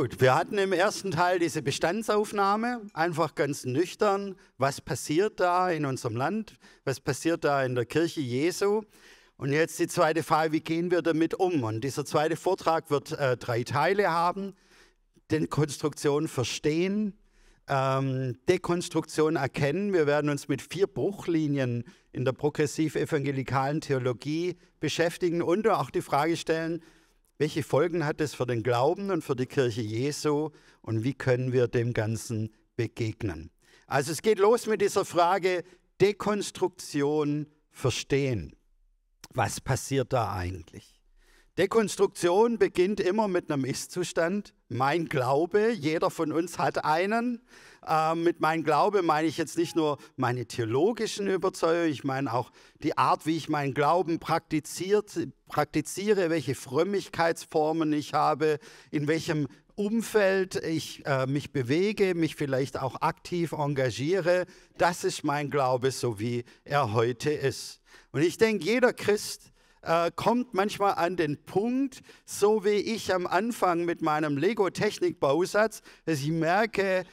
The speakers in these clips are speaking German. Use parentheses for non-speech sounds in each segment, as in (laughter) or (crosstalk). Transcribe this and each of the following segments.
Gut, wir hatten im ersten Teil diese Bestandsaufnahme, einfach ganz nüchtern. Was passiert da in unserem Land? Was passiert da in der Kirche Jesu? Und jetzt die zweite Frage, wie gehen wir damit um? Und dieser zweite Vortrag wird äh, drei Teile haben. Dekonstruktion verstehen, ähm, Dekonstruktion erkennen. Wir werden uns mit vier Bruchlinien in der progressiv-evangelikalen Theologie beschäftigen und auch die Frage stellen, welche Folgen hat es für den Glauben und für die Kirche Jesu und wie können wir dem Ganzen begegnen? Also es geht los mit dieser Frage Dekonstruktion verstehen. Was passiert da eigentlich? Dekonstruktion beginnt immer mit einem Ist-Zustand. Mein Glaube, jeder von uns hat einen. Äh, mit meinem Glaube meine ich jetzt nicht nur meine theologischen Überzeugungen, ich meine auch die Art, wie ich meinen Glauben praktiziere, welche Frömmigkeitsformen ich habe, in welchem Umfeld ich äh, mich bewege, mich vielleicht auch aktiv engagiere. Das ist mein Glaube, so wie er heute ist. Und ich denke, jeder Christ äh, kommt manchmal an den Punkt, so wie ich am Anfang mit meinem Lego-Technik-Bausatz, dass ich merke,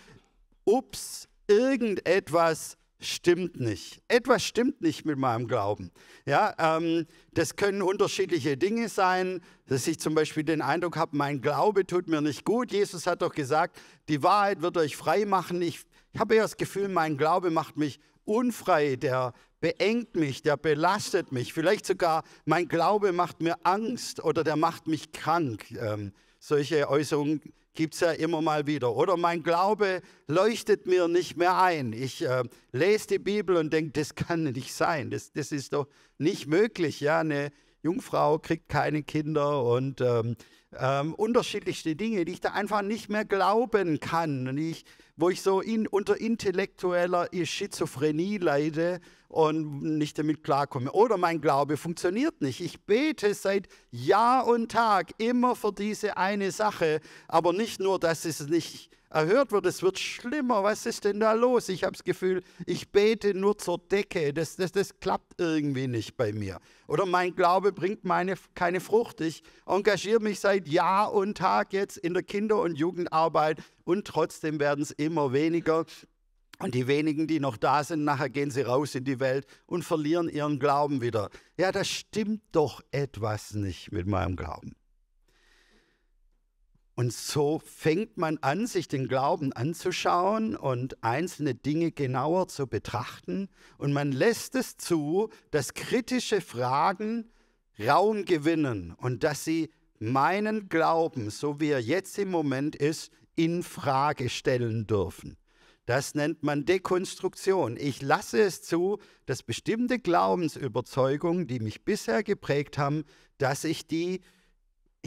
ups, irgendetwas stimmt nicht. Etwas stimmt nicht mit meinem Glauben. Ja, ähm, das können unterschiedliche Dinge sein, dass ich zum Beispiel den Eindruck habe, mein Glaube tut mir nicht gut. Jesus hat doch gesagt, die Wahrheit wird euch frei machen. Ich, ich habe ja das Gefühl, mein Glaube macht mich unfrei, der beengt mich, der belastet mich. Vielleicht sogar mein Glaube macht mir Angst oder der macht mich krank. Ähm, solche Äußerungen gibt es ja immer mal wieder. Oder mein Glaube leuchtet mir nicht mehr ein. Ich äh, lese die Bibel und denke, das kann nicht sein. Das, das ist doch nicht möglich. Ja, eine Jungfrau kriegt keine Kinder und ähm, ähm, unterschiedlichste Dinge, die ich da einfach nicht mehr glauben kann. Und ich, wo ich so in, unter intellektueller Schizophrenie leide und nicht damit klarkomme. Oder mein Glaube funktioniert nicht. Ich bete seit Jahr und Tag immer für diese eine Sache, aber nicht nur, dass es nicht erhört wird, es wird schlimmer. Was ist denn da los? Ich habe das Gefühl, ich bete nur zur Decke. Das, das, das klappt irgendwie nicht bei mir. Oder mein Glaube bringt meine, keine Frucht. Ich engagiere mich seit Jahr und Tag jetzt in der Kinder- und Jugendarbeit und trotzdem werden es immer weniger. Und die wenigen, die noch da sind, nachher gehen sie raus in die Welt und verlieren ihren Glauben wieder. Ja, da stimmt doch etwas nicht mit meinem Glauben. Und so fängt man an, sich den Glauben anzuschauen und einzelne Dinge genauer zu betrachten. Und man lässt es zu, dass kritische Fragen Raum gewinnen und dass sie meinen Glauben, so wie er jetzt im Moment ist, in Frage stellen dürfen. Das nennt man Dekonstruktion. Ich lasse es zu, dass bestimmte Glaubensüberzeugungen, die mich bisher geprägt haben, dass ich die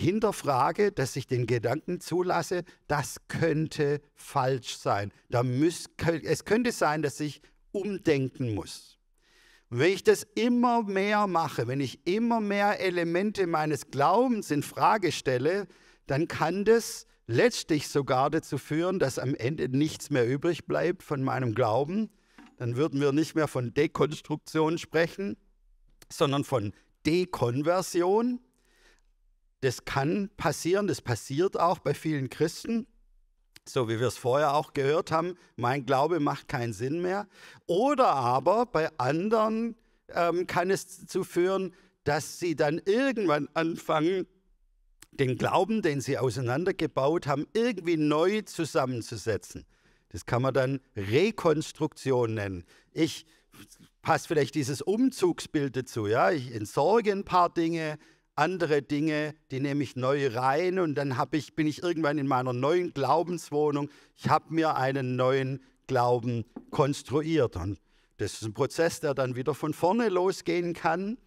hinterfrage, dass ich den Gedanken zulasse, das könnte falsch sein. Da müß, es könnte sein, dass ich umdenken muss. Und wenn ich das immer mehr mache, wenn ich immer mehr Elemente meines Glaubens in Frage stelle, dann kann das letztlich sogar dazu führen, dass am Ende nichts mehr übrig bleibt von meinem Glauben. Dann würden wir nicht mehr von Dekonstruktion sprechen, sondern von Dekonversion. Das kann passieren, das passiert auch bei vielen Christen, so wie wir es vorher auch gehört haben, mein Glaube macht keinen Sinn mehr. Oder aber bei anderen ähm, kann es dazu führen, dass sie dann irgendwann anfangen, den Glauben, den sie auseinandergebaut haben, irgendwie neu zusammenzusetzen. Das kann man dann Rekonstruktion nennen. Ich passe vielleicht dieses Umzugsbild dazu. Ja? Ich entsorge ein paar Dinge, andere Dinge, die nehme ich neu rein und dann ich, bin ich irgendwann in meiner neuen Glaubenswohnung. Ich habe mir einen neuen Glauben konstruiert. Und das ist ein Prozess, der dann wieder von vorne losgehen kann.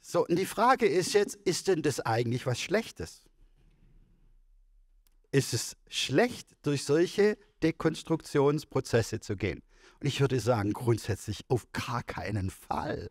So, und die Frage ist jetzt, ist denn das eigentlich was Schlechtes? Ist es schlecht, durch solche Dekonstruktionsprozesse zu gehen? Und ich würde sagen, grundsätzlich auf gar keinen Fall.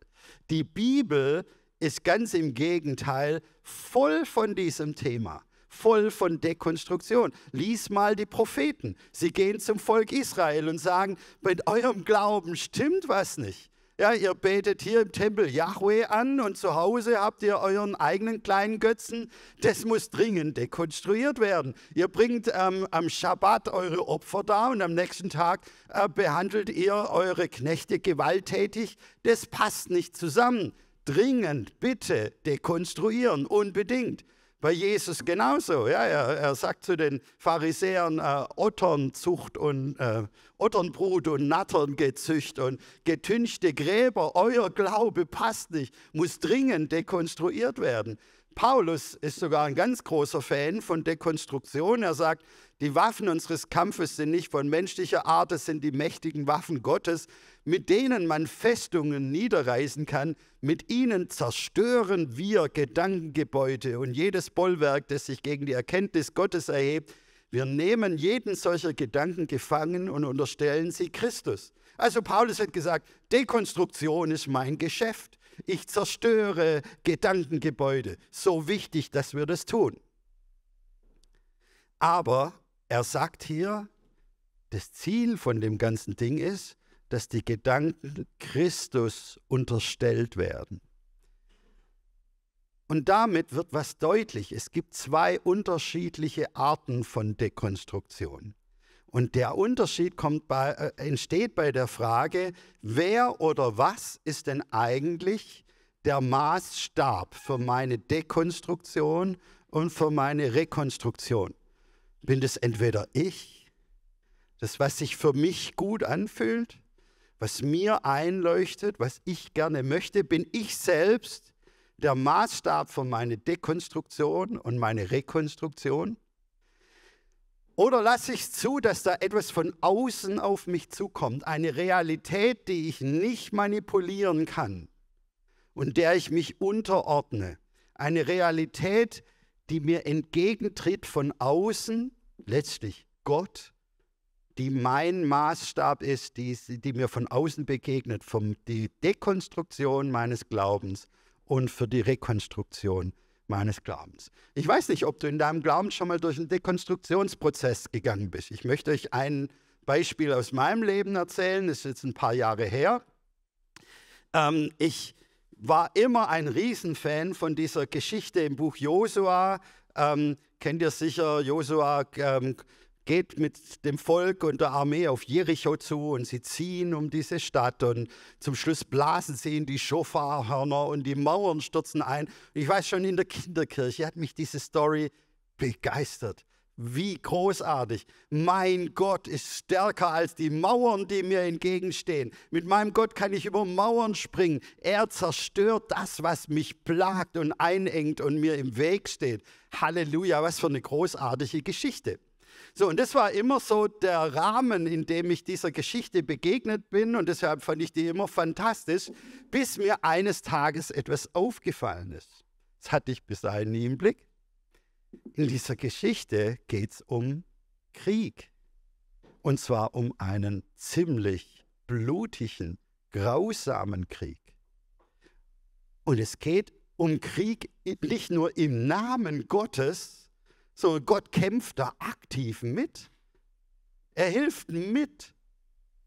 Die Bibel ist ganz im Gegenteil voll von diesem Thema, voll von Dekonstruktion. Lies mal die Propheten. Sie gehen zum Volk Israel und sagen, bei eurem Glauben stimmt was nicht. Ja, ihr betet hier im Tempel Yahweh an und zu Hause habt ihr euren eigenen kleinen Götzen. Das muss dringend dekonstruiert werden. Ihr bringt ähm, am Schabbat eure Opfer da und am nächsten Tag äh, behandelt ihr eure Knechte gewalttätig. Das passt nicht zusammen. Dringend, bitte dekonstruieren, unbedingt. Bei Jesus genauso. Ja, er, er sagt zu den Pharisäern, äh, Otternzucht und äh, Otternbrut und Natterngezücht und getünchte Gräber, euer Glaube passt nicht, muss dringend dekonstruiert werden. Paulus ist sogar ein ganz großer Fan von Dekonstruktion. Er sagt, die Waffen unseres Kampfes sind nicht von menschlicher Art, es sind die mächtigen Waffen Gottes, mit denen man Festungen niederreißen kann. Mit ihnen zerstören wir Gedankengebäude und jedes Bollwerk, das sich gegen die Erkenntnis Gottes erhebt. Wir nehmen jeden solcher Gedanken gefangen und unterstellen sie Christus. Also Paulus hat gesagt, Dekonstruktion ist mein Geschäft. Ich zerstöre Gedankengebäude. So wichtig, dass wir das tun. Aber er sagt hier, das Ziel von dem ganzen Ding ist, dass die Gedanken Christus unterstellt werden. Und damit wird was deutlich. Es gibt zwei unterschiedliche Arten von Dekonstruktion. Und der Unterschied bei, äh, entsteht bei der Frage, wer oder was ist denn eigentlich der Maßstab für meine Dekonstruktion und für meine Rekonstruktion? Bin das entweder ich, das, was sich für mich gut anfühlt, was mir einleuchtet, was ich gerne möchte, bin ich selbst der Maßstab für meine Dekonstruktion und meine Rekonstruktion? Oder lasse ich zu, dass da etwas von außen auf mich zukommt, eine Realität, die ich nicht manipulieren kann und der ich mich unterordne, eine Realität, die mir entgegentritt von außen, letztlich Gott, die mein Maßstab ist, die, die mir von außen begegnet, für die Dekonstruktion meines Glaubens und für die Rekonstruktion meines Glaubens. Ich weiß nicht, ob du in deinem Glauben schon mal durch einen Dekonstruktionsprozess gegangen bist. Ich möchte euch ein Beispiel aus meinem Leben erzählen. Das ist jetzt ein paar Jahre her. Ähm, ich war immer ein Riesenfan von dieser Geschichte im Buch Josua. Ähm, kennt ihr sicher, Josua ähm, geht mit dem Volk und der Armee auf Jericho zu und sie ziehen um diese Stadt und zum Schluss blasen sie in die Schofarhörner und die Mauern stürzen ein. Ich weiß schon, in der Kinderkirche hat mich diese Story begeistert. Wie großartig. Mein Gott ist stärker als die Mauern, die mir entgegenstehen. Mit meinem Gott kann ich über Mauern springen. Er zerstört das, was mich plagt und einengt und mir im Weg steht. Halleluja, was für eine großartige Geschichte. So, und das war immer so der Rahmen, in dem ich dieser Geschichte begegnet bin und deshalb fand ich die immer fantastisch, bis mir eines Tages etwas aufgefallen ist. Das hatte ich bis dahin nie im Blick. In dieser Geschichte geht es um Krieg. Und zwar um einen ziemlich blutigen, grausamen Krieg. Und es geht um Krieg nicht nur im Namen Gottes, so, Gott kämpft da aktiv mit. Er hilft mit,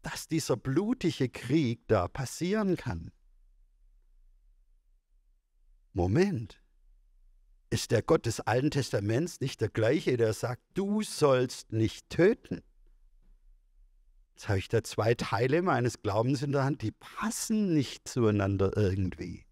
dass dieser blutige Krieg da passieren kann. Moment, ist der Gott des Alten Testaments nicht der gleiche, der sagt, du sollst nicht töten? Jetzt habe ich da zwei Teile meines Glaubens in der Hand, die passen nicht zueinander irgendwie.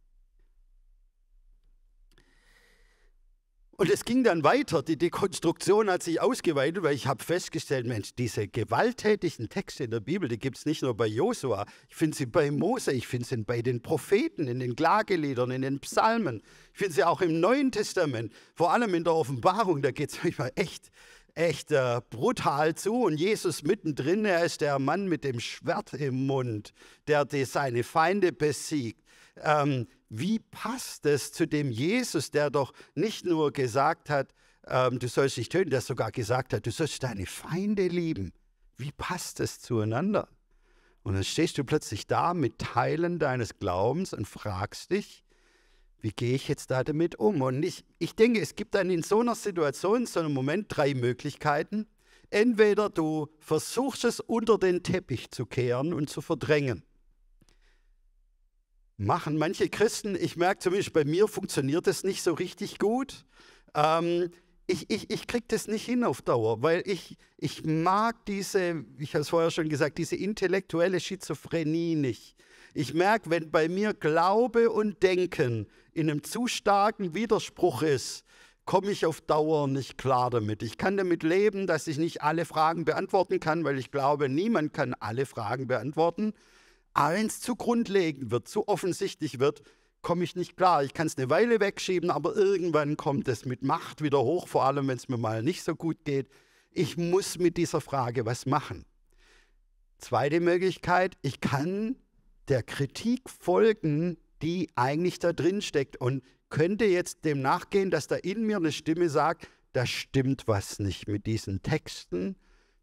Und es ging dann weiter, die Dekonstruktion hat sich ausgeweitet, weil ich habe festgestellt, Mensch, diese gewalttätigen Texte in der Bibel, die gibt es nicht nur bei Josua, ich finde sie bei Mose, ich finde sie bei den Propheten, in den Klageliedern, in den Psalmen, ich finde sie auch im Neuen Testament, vor allem in der Offenbarung, da geht es manchmal echt, echt äh, brutal zu. Und Jesus mittendrin, er ist der Mann mit dem Schwert im Mund, der seine Feinde besiegt. Ähm, wie passt es zu dem Jesus, der doch nicht nur gesagt hat, ähm, du sollst nicht töten, der sogar gesagt hat, du sollst deine Feinde lieben. Wie passt es zueinander? Und dann stehst du plötzlich da mit Teilen deines Glaubens und fragst dich, wie gehe ich jetzt da damit um? Und ich, ich denke, es gibt dann in so einer Situation, in so einem Moment drei Möglichkeiten. Entweder du versuchst es unter den Teppich zu kehren und zu verdrängen. Machen manche Christen, ich merke zumindest bei mir funktioniert das nicht so richtig gut. Ähm, ich, ich, ich kriege das nicht hin auf Dauer, weil ich, ich mag diese, ich habe es vorher schon gesagt, diese intellektuelle Schizophrenie nicht. Ich merke, wenn bei mir Glaube und Denken in einem zu starken Widerspruch ist, komme ich auf Dauer nicht klar damit. Ich kann damit leben, dass ich nicht alle Fragen beantworten kann, weil ich glaube, niemand kann alle Fragen beantworten. Es zu grundlegend wird, zu offensichtlich wird, komme ich nicht klar. Ich kann es eine Weile wegschieben, aber irgendwann kommt es mit Macht wieder hoch, vor allem wenn es mir mal nicht so gut geht. Ich muss mit dieser Frage was machen. Zweite Möglichkeit, ich kann der Kritik folgen, die eigentlich da drin steckt und könnte jetzt dem nachgehen, dass da in mir eine Stimme sagt, da stimmt was nicht mit diesen Texten.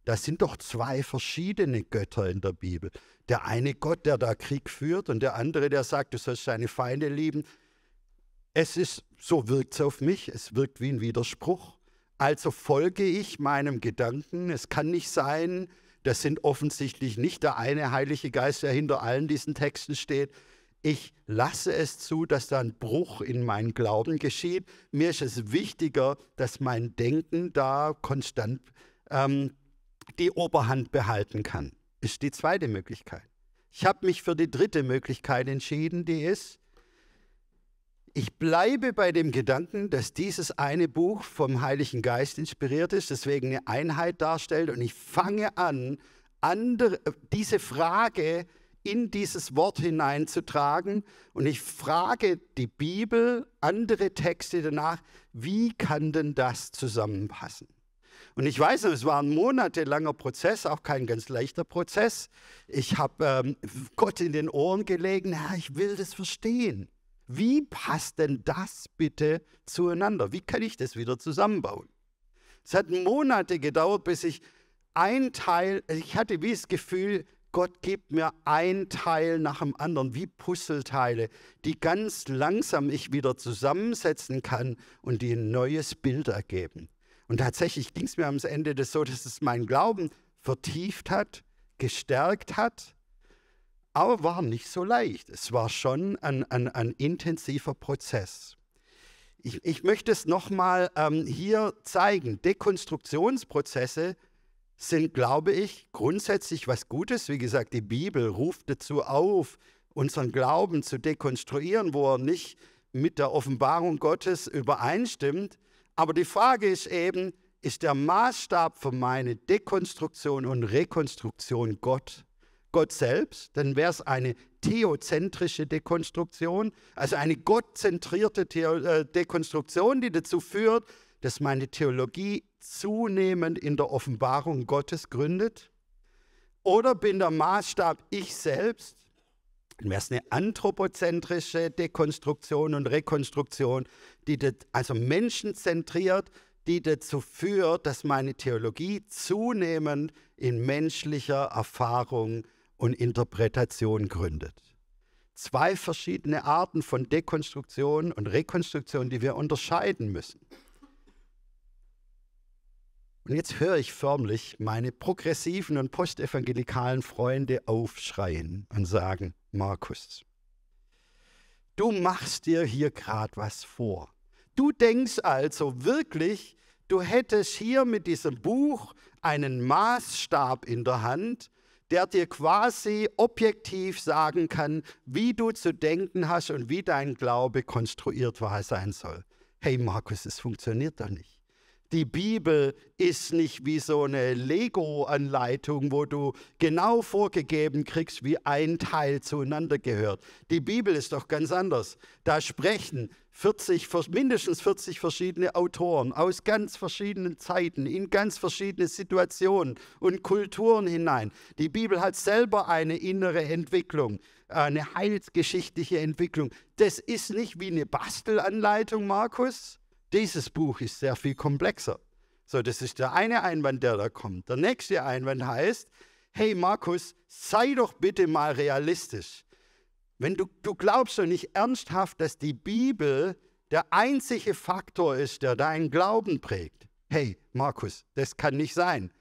Das sind doch zwei verschiedene Götter in der Bibel. Der eine Gott, der da Krieg führt und der andere, der sagt, du sollst deine Feinde lieben. Es ist, so wirkt es auf mich, es wirkt wie ein Widerspruch. Also folge ich meinem Gedanken. Es kann nicht sein, das sind offensichtlich nicht der eine Heilige Geist, der hinter allen diesen Texten steht. Ich lasse es zu, dass da ein Bruch in meinen Glauben geschieht. Mir ist es wichtiger, dass mein Denken da konstant ähm, die Oberhand behalten kann. Ist die zweite Möglichkeit. Ich habe mich für die dritte Möglichkeit entschieden, die ist, ich bleibe bei dem Gedanken, dass dieses eine Buch vom Heiligen Geist inspiriert ist, deswegen eine Einheit darstellt und ich fange an, andere, diese Frage in dieses Wort hineinzutragen und ich frage die Bibel, andere Texte danach, wie kann denn das zusammenpassen? Und ich weiß, es war ein monatelanger Prozess, auch kein ganz leichter Prozess. Ich habe ähm, Gott in den Ohren gelegen, ja, ich will das verstehen. Wie passt denn das bitte zueinander? Wie kann ich das wieder zusammenbauen? Es hat Monate gedauert, bis ich ein Teil, ich hatte wie das Gefühl, Gott gibt mir ein Teil nach dem anderen, wie Puzzleteile, die ganz langsam ich wieder zusammensetzen kann und die ein neues Bild ergeben. Und tatsächlich ging es mir am Ende das so, dass es meinen Glauben vertieft hat, gestärkt hat aber war nicht so leicht. Es war schon ein, ein, ein intensiver Prozess. Ich, ich möchte es nochmal ähm, hier zeigen. Dekonstruktionsprozesse sind, glaube ich, grundsätzlich was Gutes. Wie gesagt, die Bibel ruft dazu auf, unseren Glauben zu dekonstruieren, wo er nicht mit der Offenbarung Gottes übereinstimmt. Aber die Frage ist eben, ist der Maßstab für meine Dekonstruktion und Rekonstruktion Gott? Gott selbst, dann wäre es eine theozentrische Dekonstruktion, also eine gottzentrierte Theo äh, Dekonstruktion, die dazu führt, dass meine Theologie zunehmend in der Offenbarung Gottes gründet. Oder bin der Maßstab ich selbst, wäre es eine anthropozentrische Dekonstruktion und Rekonstruktion, die das, also menschenzentriert, die dazu führt, dass meine Theologie zunehmend in menschlicher Erfahrung und Interpretation gründet. Zwei verschiedene Arten von Dekonstruktion und Rekonstruktion, die wir unterscheiden müssen. Und jetzt höre ich förmlich meine progressiven und postevangelikalen Freunde aufschreien und sagen, Markus, du machst dir hier gerade was vor. Du denkst also wirklich, du hättest hier mit diesem Buch einen Maßstab in der Hand, der dir quasi objektiv sagen kann, wie du zu denken hast und wie dein Glaube konstruiert sein soll. Hey Markus, es funktioniert doch nicht. Die Bibel ist nicht wie so eine Lego-Anleitung, wo du genau vorgegeben kriegst, wie ein Teil zueinander gehört. Die Bibel ist doch ganz anders. Da sprechen 40, mindestens 40 verschiedene Autoren aus ganz verschiedenen Zeiten, in ganz verschiedene Situationen und Kulturen hinein. Die Bibel hat selber eine innere Entwicklung, eine heilsgeschichtliche Entwicklung. Das ist nicht wie eine Bastelanleitung, Markus dieses Buch ist sehr viel komplexer. So, das ist der eine Einwand, der da kommt. Der nächste Einwand heißt, hey Markus, sei doch bitte mal realistisch. Wenn du, du glaubst doch nicht ernsthaft, dass die Bibel der einzige Faktor ist, der deinen Glauben prägt. Hey Markus, das kann nicht sein.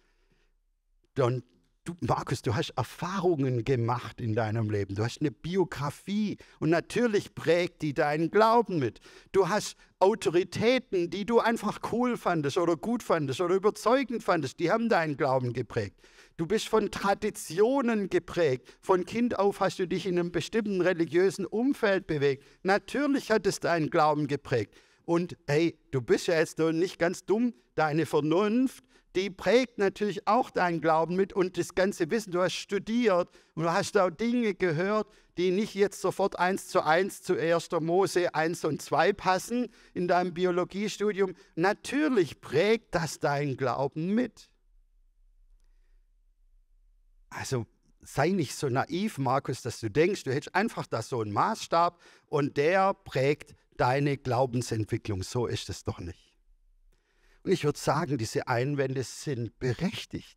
Und du, Markus, du hast Erfahrungen gemacht in deinem Leben. Du hast eine Biografie und natürlich prägt die deinen Glauben mit. Du hast Autoritäten, die du einfach cool fandest oder gut fandest oder überzeugend fandest, die haben deinen Glauben geprägt. Du bist von Traditionen geprägt. Von Kind auf hast du dich in einem bestimmten religiösen Umfeld bewegt. Natürlich hat es deinen Glauben geprägt. Und hey, du bist ja jetzt nicht ganz dumm. Deine Vernunft, die prägt natürlich auch deinen Glauben mit und das ganze Wissen. Du hast studiert und du hast da Dinge gehört, die nicht jetzt sofort eins zu eins zu 1. Mose 1 und 2 passen in deinem Biologiestudium. Natürlich prägt das deinen Glauben mit. Also sei nicht so naiv, Markus, dass du denkst, du hättest einfach da so einen Maßstab und der prägt deine Glaubensentwicklung. So ist es doch nicht. Und ich würde sagen, diese Einwände sind berechtigt.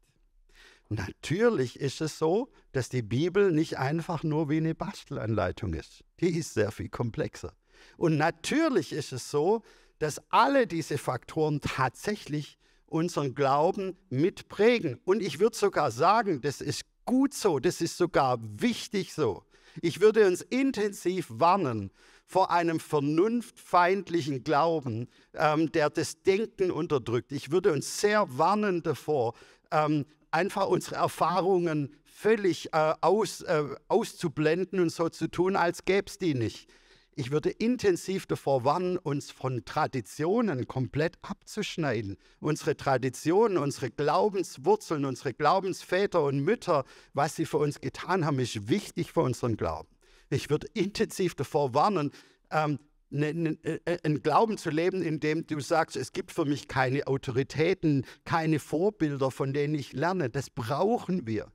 Natürlich ist es so, dass die Bibel nicht einfach nur wie eine Bastelanleitung ist. Die ist sehr viel komplexer. Und natürlich ist es so, dass alle diese Faktoren tatsächlich unseren Glauben mitprägen. Und ich würde sogar sagen, das ist gut so, das ist sogar wichtig so. Ich würde uns intensiv warnen vor einem vernunftfeindlichen Glauben, ähm, der das Denken unterdrückt. Ich würde uns sehr warnen davor, ähm, einfach unsere Erfahrungen völlig äh, aus, äh, auszublenden und so zu tun, als gäbe es die nicht. Ich würde intensiv davor warnen, uns von Traditionen komplett abzuschneiden. Unsere Traditionen, unsere Glaubenswurzeln, unsere Glaubensväter und Mütter, was sie für uns getan haben, ist wichtig für unseren Glauben. Ich würde (laughs) intensiv davor warnen, ähm, ne, ne, äh, einen Glauben zu leben, in dem du sagst, es gibt für mich keine Autoritäten, keine Vorbilder, von denen ich lerne. Das brauchen wir.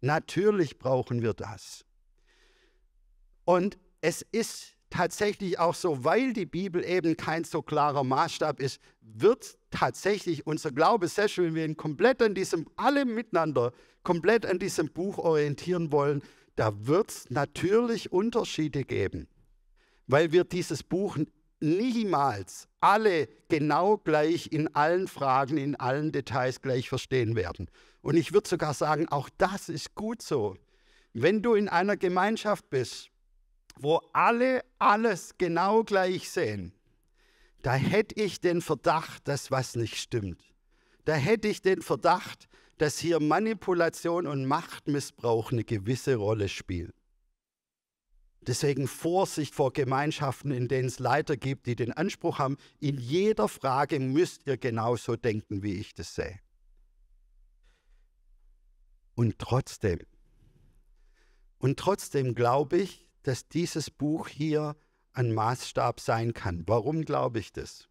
Natürlich brauchen wir das. Und es ist tatsächlich auch so, weil die Bibel eben kein so klarer Maßstab ist, wird tatsächlich unser Glaube, selbst wenn wir ihn komplett an diesem, alle miteinander, komplett an diesem Buch orientieren wollen, da wird es natürlich Unterschiede geben, weil wir dieses Buch niemals alle genau gleich in allen Fragen, in allen Details gleich verstehen werden. Und ich würde sogar sagen, auch das ist gut so. Wenn du in einer Gemeinschaft bist, wo alle alles genau gleich sehen, da hätte ich den Verdacht, dass was nicht stimmt. Da hätte ich den Verdacht, dass hier Manipulation und Machtmissbrauch eine gewisse Rolle spielen. Deswegen Vorsicht vor Gemeinschaften, in denen es Leiter gibt, die den Anspruch haben, in jeder Frage müsst ihr genauso denken, wie ich das sehe. Und trotzdem, und trotzdem glaube ich, dass dieses Buch hier ein Maßstab sein kann. Warum glaube ich das?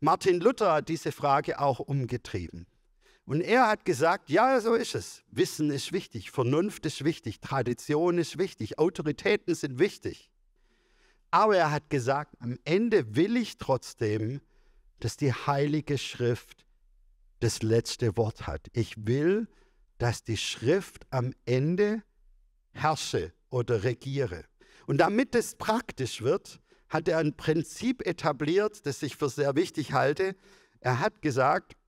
Martin Luther hat diese Frage auch umgetrieben. Und er hat gesagt, ja, so ist es. Wissen ist wichtig, Vernunft ist wichtig, Tradition ist wichtig, Autoritäten sind wichtig. Aber er hat gesagt, am Ende will ich trotzdem, dass die Heilige Schrift das letzte Wort hat. Ich will, dass die Schrift am Ende herrsche oder regiere. Und damit es praktisch wird, hat er ein Prinzip etabliert, das ich für sehr wichtig halte. Er hat gesagt,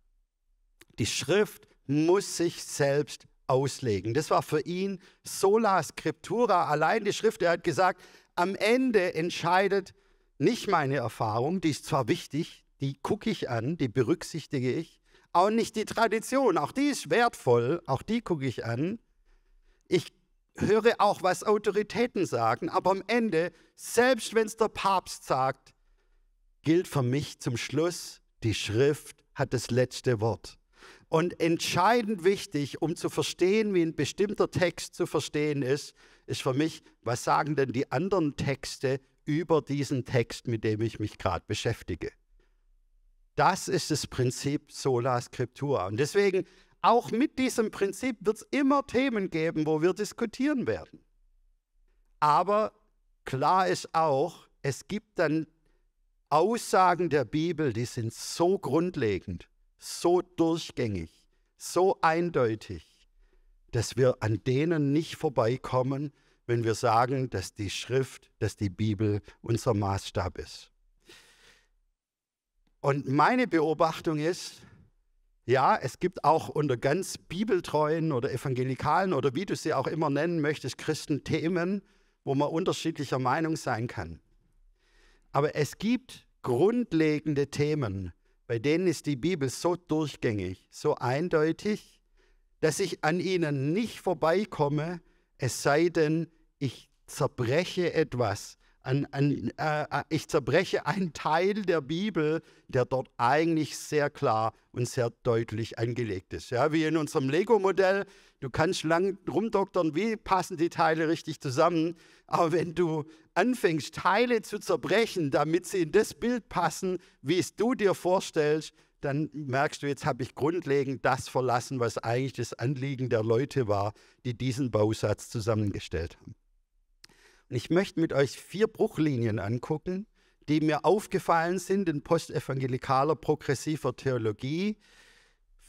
die Schrift muss sich selbst auslegen. Das war für ihn sola scriptura, allein die Schrift. Er hat gesagt, am Ende entscheidet nicht meine Erfahrung, die ist zwar wichtig, die gucke ich an, die berücksichtige ich, auch nicht die Tradition, auch die ist wertvoll, auch die gucke ich an. Ich höre auch, was Autoritäten sagen, aber am Ende, selbst wenn es der Papst sagt, gilt für mich zum Schluss, die Schrift hat das letzte Wort. Und entscheidend wichtig, um zu verstehen, wie ein bestimmter Text zu verstehen ist, ist für mich, was sagen denn die anderen Texte über diesen Text, mit dem ich mich gerade beschäftige. Das ist das Prinzip Sola Scriptura. Und deswegen auch mit diesem Prinzip wird es immer Themen geben, wo wir diskutieren werden. Aber klar ist auch, es gibt dann Aussagen der Bibel, die sind so grundlegend, so durchgängig, so eindeutig, dass wir an denen nicht vorbeikommen, wenn wir sagen, dass die Schrift, dass die Bibel unser Maßstab ist. Und meine Beobachtung ist, Ja, es gibt auch unter ganz bibeltreuen oder evangelikalen oder wie du sie auch immer nennen möchtest, Christen Themen, wo man unterschiedlicher Meinung sein kann. Aber es gibt grundlegende Themen, bei denen ist die Bibel so durchgängig, so eindeutig, dass ich an ihnen nicht vorbeikomme, es sei denn, ich zerbreche etwas, an, an, äh, äh, ich zerbreche einen Teil der Bibel, der dort eigentlich sehr klar und sehr deutlich angelegt ist. Ja, wie in unserem Lego-Modell, du kannst lang rumdoktern, wie passen die Teile richtig zusammen, aber wenn du anfängst, Teile zu zerbrechen, damit sie in das Bild passen, wie es du dir vorstellst, dann merkst du, jetzt habe ich grundlegend das verlassen, was eigentlich das Anliegen der Leute war, die diesen Bausatz zusammengestellt haben. Und ich möchte mit euch vier Bruchlinien angucken, die mir aufgefallen sind in postevangelikaler progressiver Theologie.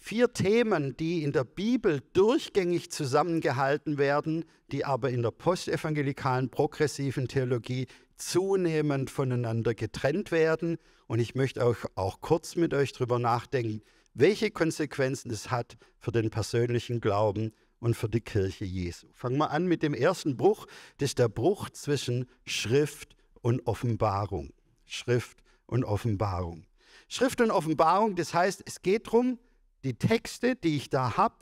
Vier Themen, die in der Bibel durchgängig zusammengehalten werden, die aber in der postevangelikalen progressiven Theologie zunehmend voneinander getrennt werden. Und ich möchte auch, auch kurz mit euch darüber nachdenken, welche Konsequenzen es hat für den persönlichen Glauben und für die Kirche Jesu. Fangen wir an mit dem ersten Bruch. Das ist der Bruch zwischen Schrift und Offenbarung. Schrift und Offenbarung. Schrift und Offenbarung, das heißt, es geht darum, die Texte, die ich da habe,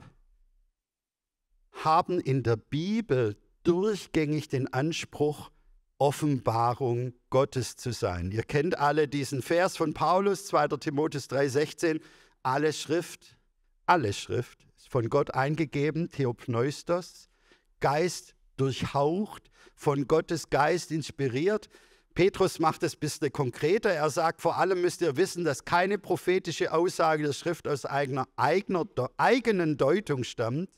haben in der Bibel durchgängig den Anspruch, Offenbarung Gottes zu sein. Ihr kennt alle diesen Vers von Paulus, 2. Timotheus 3,16. Alle Schrift, alle Schrift von Gott eingegeben, Theopneustos, Geist durchhaucht, von Gottes Geist inspiriert. Petrus macht es ein bisschen konkreter. Er sagt, vor allem müsst ihr wissen, dass keine prophetische Aussage der Schrift aus eigener, eigener, eigenen Deutung stammt.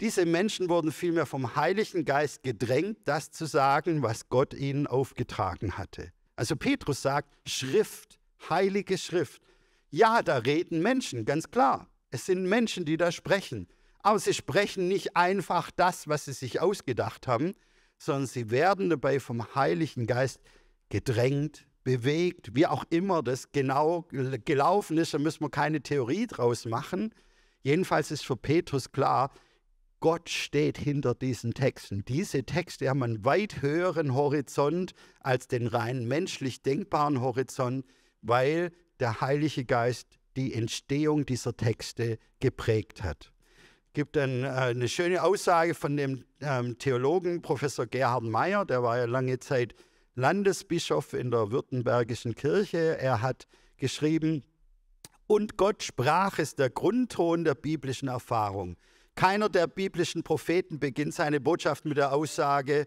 Diese Menschen wurden vielmehr vom Heiligen Geist gedrängt, das zu sagen, was Gott ihnen aufgetragen hatte. Also Petrus sagt, Schrift, heilige Schrift. Ja, da reden Menschen, ganz klar. Es sind Menschen, die da sprechen. Aber sie sprechen nicht einfach das, was sie sich ausgedacht haben, sondern sie werden dabei vom Heiligen Geist gedrängt, bewegt, wie auch immer das genau gelaufen ist. Da müssen wir keine Theorie draus machen. Jedenfalls ist für Petrus klar, Gott steht hinter diesen Texten. Diese Texte haben einen weit höheren Horizont als den rein menschlich denkbaren Horizont, weil der Heilige Geist die Entstehung dieser Texte geprägt hat. Gibt ein, äh, eine schöne Aussage von dem ähm, Theologen Professor Gerhard Meyer, der war ja lange Zeit Landesbischof in der Württembergischen Kirche. Er hat geschrieben, und Gott sprach ist der Grundton der biblischen Erfahrung. Keiner der biblischen Propheten beginnt seine Botschaft mit der Aussage,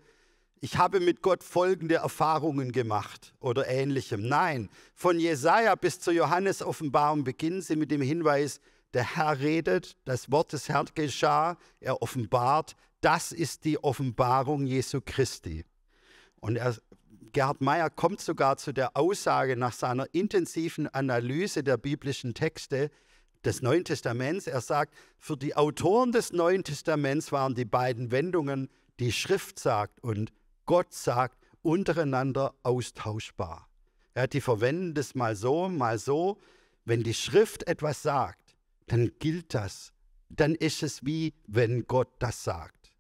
ich habe mit Gott folgende Erfahrungen gemacht oder ähnlichem. Nein, von Jesaja bis zur Johannes-Offenbarung beginnen sie mit dem Hinweis, der Herr redet, das Wort des Herrn geschah, er offenbart. Das ist die Offenbarung Jesu Christi. Und er, Gerhard Meyer kommt sogar zu der Aussage nach seiner intensiven Analyse der biblischen Texte des Neuen Testaments. Er sagt, für die Autoren des Neuen Testaments waren die beiden Wendungen, die Schrift sagt und Gott sagt, untereinander austauschbar. Ja, die verwenden das mal so, mal so. Wenn die Schrift etwas sagt, dann gilt das. Dann ist es wie, wenn Gott das sagt.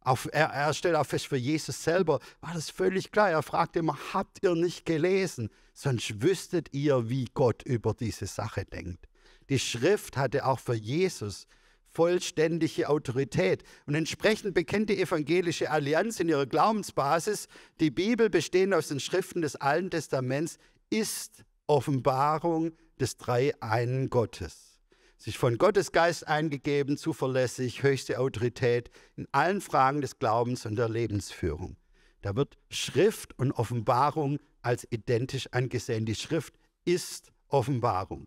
Auf, er, er stellt auch fest, für Jesus selber war das völlig klar. Er fragt immer, habt ihr nicht gelesen? Sonst wüsstet ihr, wie Gott über diese Sache denkt. Die Schrift hatte auch für Jesus vollständige Autorität. Und entsprechend bekennt die evangelische Allianz in ihrer Glaubensbasis, die Bibel bestehend aus den Schriften des Alten Testaments ist Offenbarung des Dreieinen Gottes. Sich von Gottes Geist eingegeben, zuverlässig, höchste Autorität in allen Fragen des Glaubens und der Lebensführung. Da wird Schrift und Offenbarung als identisch angesehen. Die Schrift ist Offenbarung.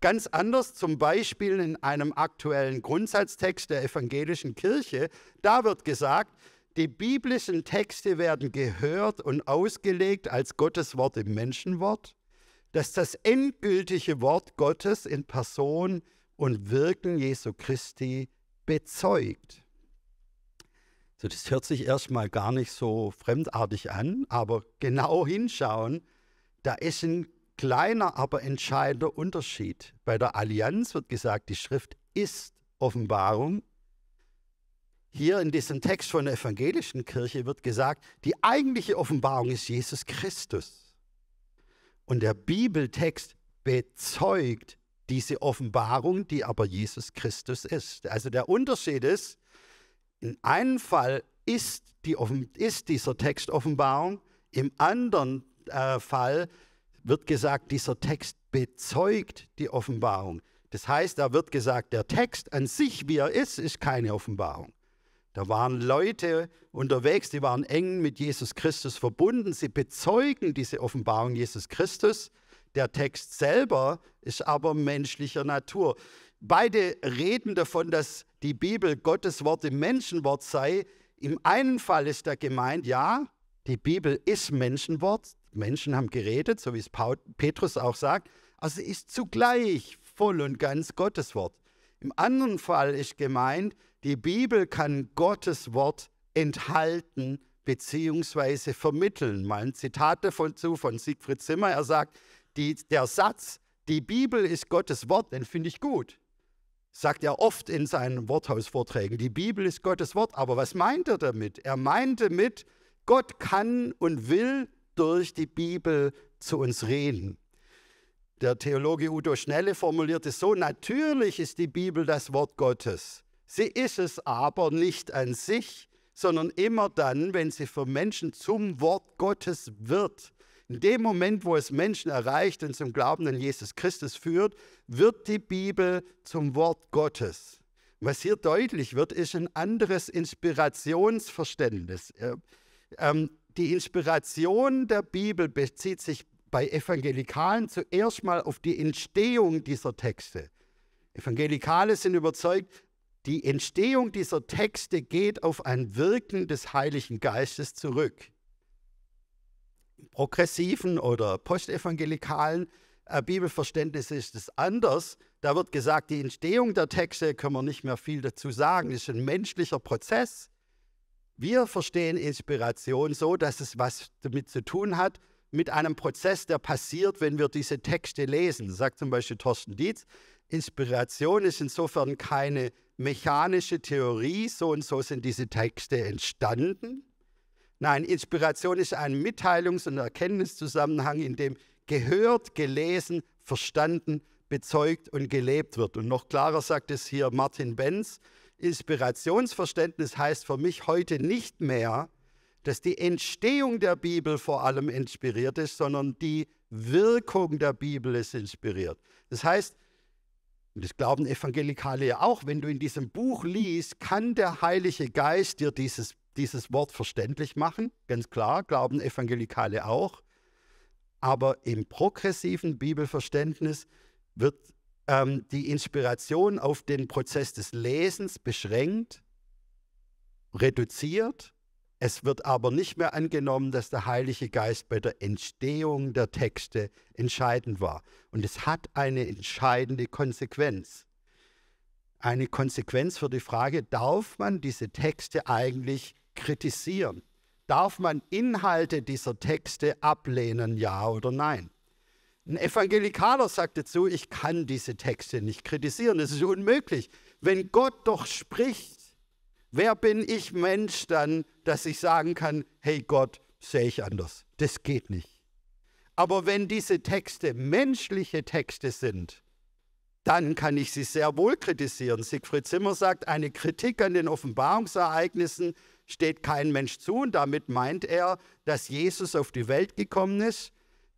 Ganz anders zum Beispiel in einem aktuellen Grundsatztext der evangelischen Kirche. Da wird gesagt, die biblischen Texte werden gehört und ausgelegt als Gottes Wort im Menschenwort, dass das endgültige Wort Gottes in Person und Wirken Jesu Christi bezeugt. So, das hört sich erstmal gar nicht so fremdartig an, aber genau hinschauen, da ist ein kleiner, aber entscheidender Unterschied. Bei der Allianz wird gesagt, die Schrift ist Offenbarung. Hier in diesem Text von der evangelischen Kirche wird gesagt, die eigentliche Offenbarung ist Jesus Christus. Und der Bibeltext bezeugt diese Offenbarung, die aber Jesus Christus ist. Also der Unterschied ist, in einem Fall ist, die, ist dieser Text Offenbarung, im anderen äh, Fall wird gesagt, dieser Text bezeugt die Offenbarung. Das heißt, da wird gesagt, der Text an sich, wie er ist, ist keine Offenbarung. Da waren Leute unterwegs, die waren eng mit Jesus Christus verbunden. Sie bezeugen diese Offenbarung Jesus Christus. Der Text selber ist aber menschlicher Natur. Beide reden davon, dass die Bibel Gottes Wort im Menschenwort sei. Im einen Fall ist da gemeint, ja, die Bibel ist Menschenwort. Menschen haben geredet, so wie es Petrus auch sagt. Also ist zugleich voll und ganz Gottes Wort. Im anderen Fall ist gemeint, die Bibel kann Gottes Wort enthalten bzw. vermitteln. Mal ein Zitat davon zu von Siegfried Zimmer. Er sagt, die, der Satz, die Bibel ist Gottes Wort, den finde ich gut. Sagt er oft in seinen Worthausvorträgen. Die Bibel ist Gottes Wort. Aber was meint er damit? Er meint damit, Gott kann und will durch die Bibel zu uns reden. Der Theologe Udo Schnelle formuliert es so, natürlich ist die Bibel das Wort Gottes. Sie ist es aber nicht an sich, sondern immer dann, wenn sie für Menschen zum Wort Gottes wird. In dem Moment, wo es Menschen erreicht und zum Glauben an Jesus Christus führt, wird die Bibel zum Wort Gottes. Was hier deutlich wird, ist ein anderes Inspirationsverständnis. Ähm, die Inspiration der Bibel bezieht sich bei Evangelikalen zuerst mal auf die Entstehung dieser Texte. Evangelikale sind überzeugt, die Entstehung dieser Texte geht auf ein Wirken des Heiligen Geistes zurück progressiven oder postevangelikalen äh, Bibelverständnis ist es anders. Da wird gesagt, die Entstehung der Texte können wir nicht mehr viel dazu sagen. Es ist ein menschlicher Prozess. Wir verstehen Inspiration so, dass es was damit zu tun hat, mit einem Prozess, der passiert, wenn wir diese Texte lesen. Sagt zum Beispiel Thorsten Dietz, Inspiration ist insofern keine mechanische Theorie, so und so sind diese Texte entstanden, Nein, Inspiration ist ein Mitteilungs- und Erkenntniszusammenhang, in dem gehört, gelesen, verstanden, bezeugt und gelebt wird. Und noch klarer sagt es hier Martin Benz, Inspirationsverständnis heißt für mich heute nicht mehr, dass die Entstehung der Bibel vor allem inspiriert ist, sondern die Wirkung der Bibel ist inspiriert. Das heißt, und das glauben Evangelikale ja auch, wenn du in diesem Buch liest, kann der Heilige Geist dir dieses dieses Wort verständlich machen, ganz klar, glauben Evangelikale auch. Aber im progressiven Bibelverständnis wird ähm, die Inspiration auf den Prozess des Lesens beschränkt, reduziert. Es wird aber nicht mehr angenommen, dass der Heilige Geist bei der Entstehung der Texte entscheidend war. Und es hat eine entscheidende Konsequenz. Eine Konsequenz für die Frage, darf man diese Texte eigentlich kritisieren? Darf man Inhalte dieser Texte ablehnen, ja oder nein? Ein Evangelikaler sagt dazu, ich kann diese Texte nicht kritisieren, es ist unmöglich. Wenn Gott doch spricht, wer bin ich Mensch dann, dass ich sagen kann, hey Gott, sehe ich anders. Das geht nicht. Aber wenn diese Texte menschliche Texte sind, dann kann ich sie sehr wohl kritisieren. Siegfried Zimmer sagt, eine Kritik an den Offenbarungsereignissen steht kein Mensch zu. Und damit meint er, dass Jesus auf die Welt gekommen ist.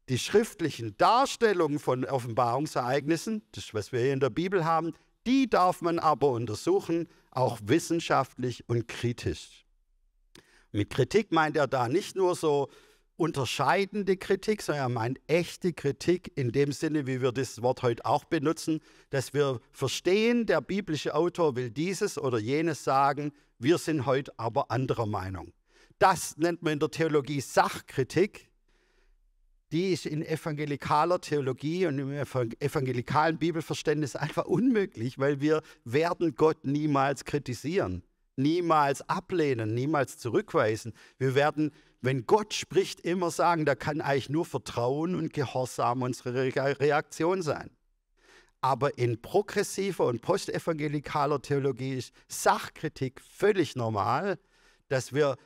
Die schriftlichen Darstellungen von Offenbarungsereignissen, das, was wir hier in der Bibel haben, die darf man aber untersuchen, auch wissenschaftlich und kritisch. Mit Kritik meint er da nicht nur so unterscheidende Kritik, sondern er meint echte Kritik in dem Sinne, wie wir das Wort heute auch benutzen, dass wir verstehen, der biblische Autor will dieses oder jenes sagen, wir sind heute aber anderer Meinung. Das nennt man in der Theologie Sachkritik. Die ist in evangelikaler Theologie und im evangelikalen Bibelverständnis einfach unmöglich, weil wir werden Gott niemals kritisieren, niemals ablehnen, niemals zurückweisen. Wir werden wenn Gott spricht, immer sagen, da kann eigentlich nur Vertrauen und Gehorsam unsere Reaktion sein. Aber in progressiver und postevangelikaler Theologie ist Sachkritik völlig normal, dass wir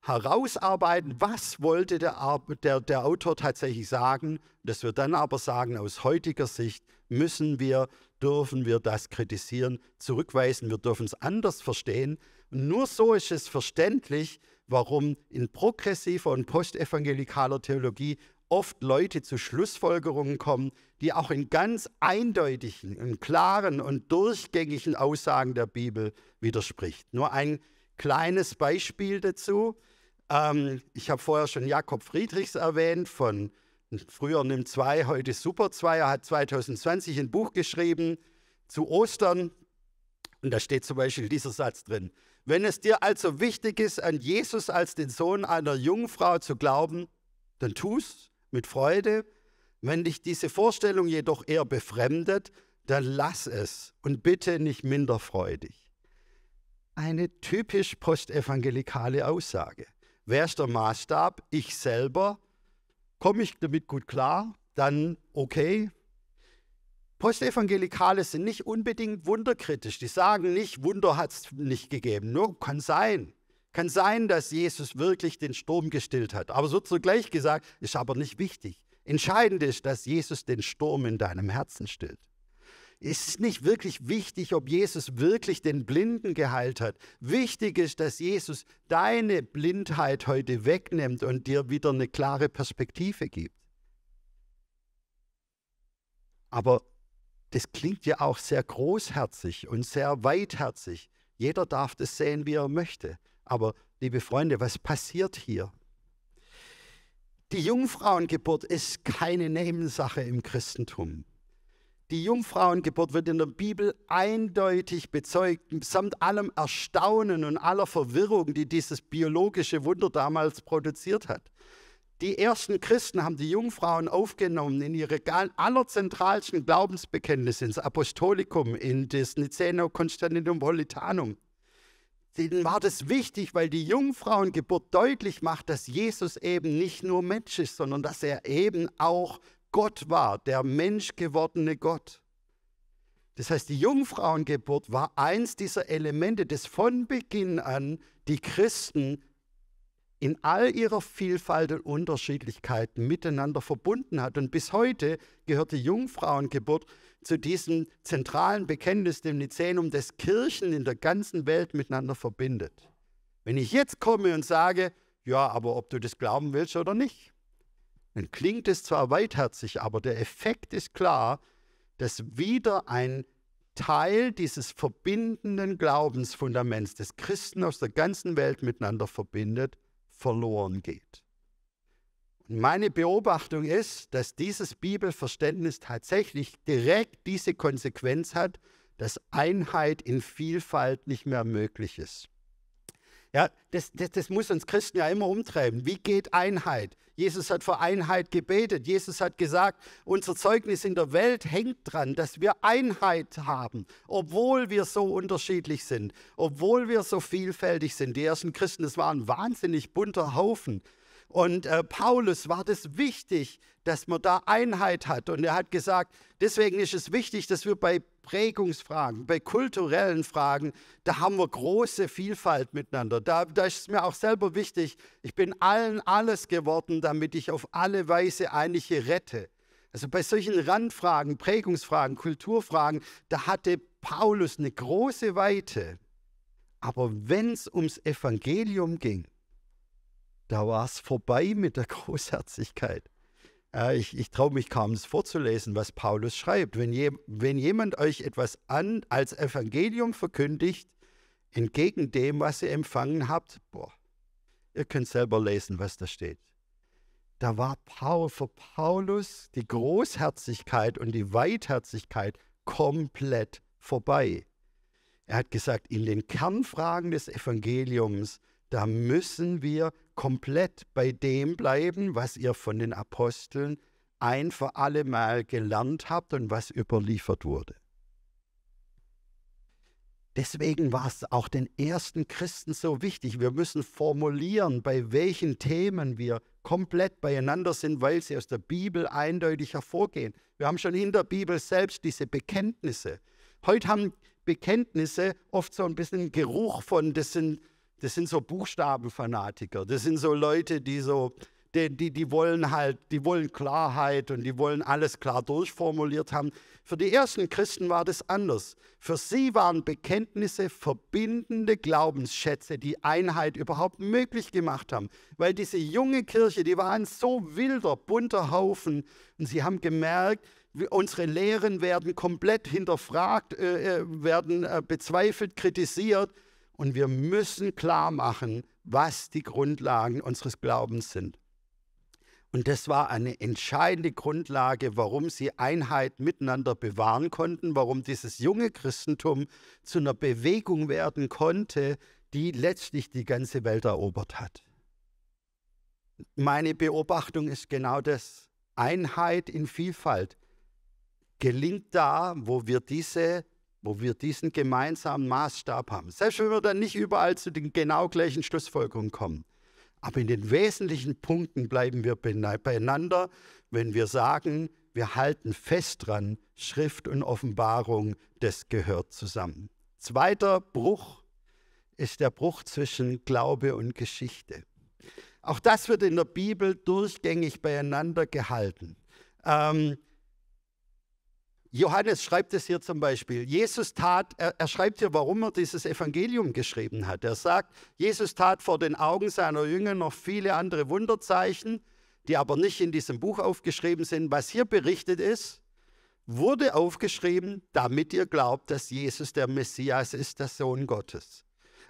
herausarbeiten, was wollte der, der, der Autor tatsächlich sagen, dass wir dann aber sagen, aus heutiger Sicht müssen wir, dürfen wir das kritisieren, zurückweisen, wir dürfen es anders verstehen. Nur so ist es verständlich, warum in progressiver und postevangelikaler Theologie oft Leute zu Schlussfolgerungen kommen, die auch in ganz eindeutigen, in klaren und durchgängigen Aussagen der Bibel widerspricht. Nur ein kleines Beispiel dazu. Ähm, ich habe vorher schon Jakob Friedrichs erwähnt, von früher Nimm 2, heute Super 2. Er hat 2020 ein Buch geschrieben zu Ostern. Und da steht zum Beispiel dieser Satz drin. Wenn es dir also wichtig ist, an Jesus als den Sohn einer Jungfrau zu glauben, dann tu's mit Freude. Wenn dich diese Vorstellung jedoch eher befremdet, dann lass es und bitte nicht minder freudig. Eine typisch postevangelikale Aussage. Wer ist der Maßstab? Ich selber. Komme ich damit gut klar? Dann okay. Postevangelikale sind nicht unbedingt wunderkritisch. Die sagen nicht, Wunder hat es nicht gegeben. Nur kann sein. Kann sein, dass Jesus wirklich den Sturm gestillt hat. Aber so zugleich gesagt, ist aber nicht wichtig. Entscheidend ist, dass Jesus den Sturm in deinem Herzen stillt. Es ist nicht wirklich wichtig, ob Jesus wirklich den Blinden geheilt hat. Wichtig ist, dass Jesus deine Blindheit heute wegnimmt und dir wieder eine klare Perspektive gibt. Aber das klingt ja auch sehr großherzig und sehr weitherzig. Jeder darf das sehen, wie er möchte. Aber liebe Freunde, was passiert hier? Die Jungfrauengeburt ist keine Nebensache im Christentum. Die Jungfrauengeburt wird in der Bibel eindeutig bezeugt, samt allem Erstaunen und aller Verwirrung, die dieses biologische Wunder damals produziert hat. Die ersten Christen haben die Jungfrauen aufgenommen in ihre allerzentralsten Glaubensbekenntnisse, ins Apostolikum, in das Niceno-Konstantinopolitanum denen war das wichtig, weil die Jungfrauengeburt deutlich macht, dass Jesus eben nicht nur Mensch ist, sondern dass er eben auch Gott war, der menschgewordene Gott. Das heißt, die Jungfrauengeburt war eins dieser Elemente, das von Beginn an die Christen in all ihrer Vielfalt und Unterschiedlichkeit miteinander verbunden hat. Und bis heute gehört die Jungfrauengeburt zu diesem zentralen Bekenntnis, dem Nizänum, das Kirchen in der ganzen Welt miteinander verbindet. Wenn ich jetzt komme und sage, ja, aber ob du das glauben willst oder nicht, dann klingt es zwar weitherzig, aber der Effekt ist klar, dass wieder ein Teil dieses verbindenden Glaubensfundaments, das Christen aus der ganzen Welt miteinander verbindet, verloren geht. Meine Beobachtung ist, dass dieses Bibelverständnis tatsächlich direkt diese Konsequenz hat, dass Einheit in Vielfalt nicht mehr möglich ist. Ja, das, das, das, muss uns Christen ja immer umtreiben. Wie geht Einheit? Jesus hat für Einheit gebetet. Jesus hat gesagt, unser Zeugnis in der Welt hängt dran, dass wir Einheit haben, obwohl wir so unterschiedlich sind, obwohl wir so vielfältig sind. Die ersten Christen, das war ein wahnsinnig bunter Haufen. Und äh, Paulus war das wichtig, dass man da Einheit hat. Und er hat gesagt, deswegen ist es wichtig, dass wir bei Prägungsfragen, bei kulturellen Fragen, da haben wir große Vielfalt miteinander. Da, da ist es mir auch selber wichtig, ich bin allen alles geworden, damit ich auf alle Weise einige rette. Also bei solchen Randfragen, Prägungsfragen, Kulturfragen, da hatte Paulus eine große Weite. Aber wenn es ums Evangelium ging, da war es vorbei mit der (laughs) Großherzigkeit. Äh, ich, ich traue mich kaum, es vorzulesen, was Paulus schreibt. Wenn, je, wenn jemand euch etwas an, als Evangelium verkündigt, entgegen dem, was ihr empfangen habt, boah, ihr könnt selber lesen, was da steht. Da war Paul, für Paulus die Großherzigkeit und die Weitherzigkeit komplett vorbei. Er hat gesagt, in den Kernfragen des Evangeliums, da müssen wir komplett bei dem bleiben, was ihr von den Aposteln ein für alle Mal gelernt habt und was überliefert wurde. Deswegen war es auch den ersten Christen so wichtig. Wir müssen formulieren, bei welchen Themen wir komplett beieinander sind, weil sie aus der Bibel eindeutig hervorgehen. Wir haben schon in der Bibel selbst diese Bekenntnisse. Heute haben Bekenntnisse oft so ein bisschen Geruch von, das sind, das sind so Buchstabenfanatiker. Das sind so Leute, die so die, die, die wollen halt, die wollen Klarheit und die wollen alles klar durchformuliert haben. Für die ersten Christen war das anders. Für sie waren Bekenntnisse verbindende Glaubensschätze, die Einheit überhaupt möglich gemacht haben. Weil diese junge Kirche, die war ein so wilder, bunter Haufen und sie haben gemerkt, unsere Lehren werden komplett hinterfragt, äh, äh werden äh, bezweifelt, kritisiert und wir müssen klar machen, was die Grundlagen unseres Glaubens sind. Und das war eine entscheidende Grundlage, warum sie Einheit miteinander bewahren konnten, warum dieses junge Christentum zu einer Bewegung werden konnte, die letztlich die ganze Welt erobert hat. Meine Beobachtung ist genau das. Einheit in Vielfalt gelingt da, wo wir, diese, wo wir diesen gemeinsamen Maßstab haben. Selbst wenn wir dann nicht überall zu den genau gleichen Schlussfolgerungen kommen. Aber in den wesentlichen Punkten bleiben wir beieinander, wenn wir sagen, wir halten fest dran, Schrift und Offenbarung, das gehört zusammen. Zweiter Bruch ist der Bruch zwischen Glaube und Geschichte. Auch das wird in der Bibel durchgängig beieinander gehalten. Ähm, Johannes schreibt es hier zum Beispiel. Jesus tat, er, er, schreibt hier, warum er dieses Evangelium geschrieben hat. Er sagt, Jesus tat vor den Augen seiner Jünger noch viele andere Wunderzeichen, die aber nicht in diesem Buch aufgeschrieben sind. Was hier berichtet ist, wurde aufgeschrieben, damit ihr glaubt, dass Jesus der Messias ist, der Sohn Gottes.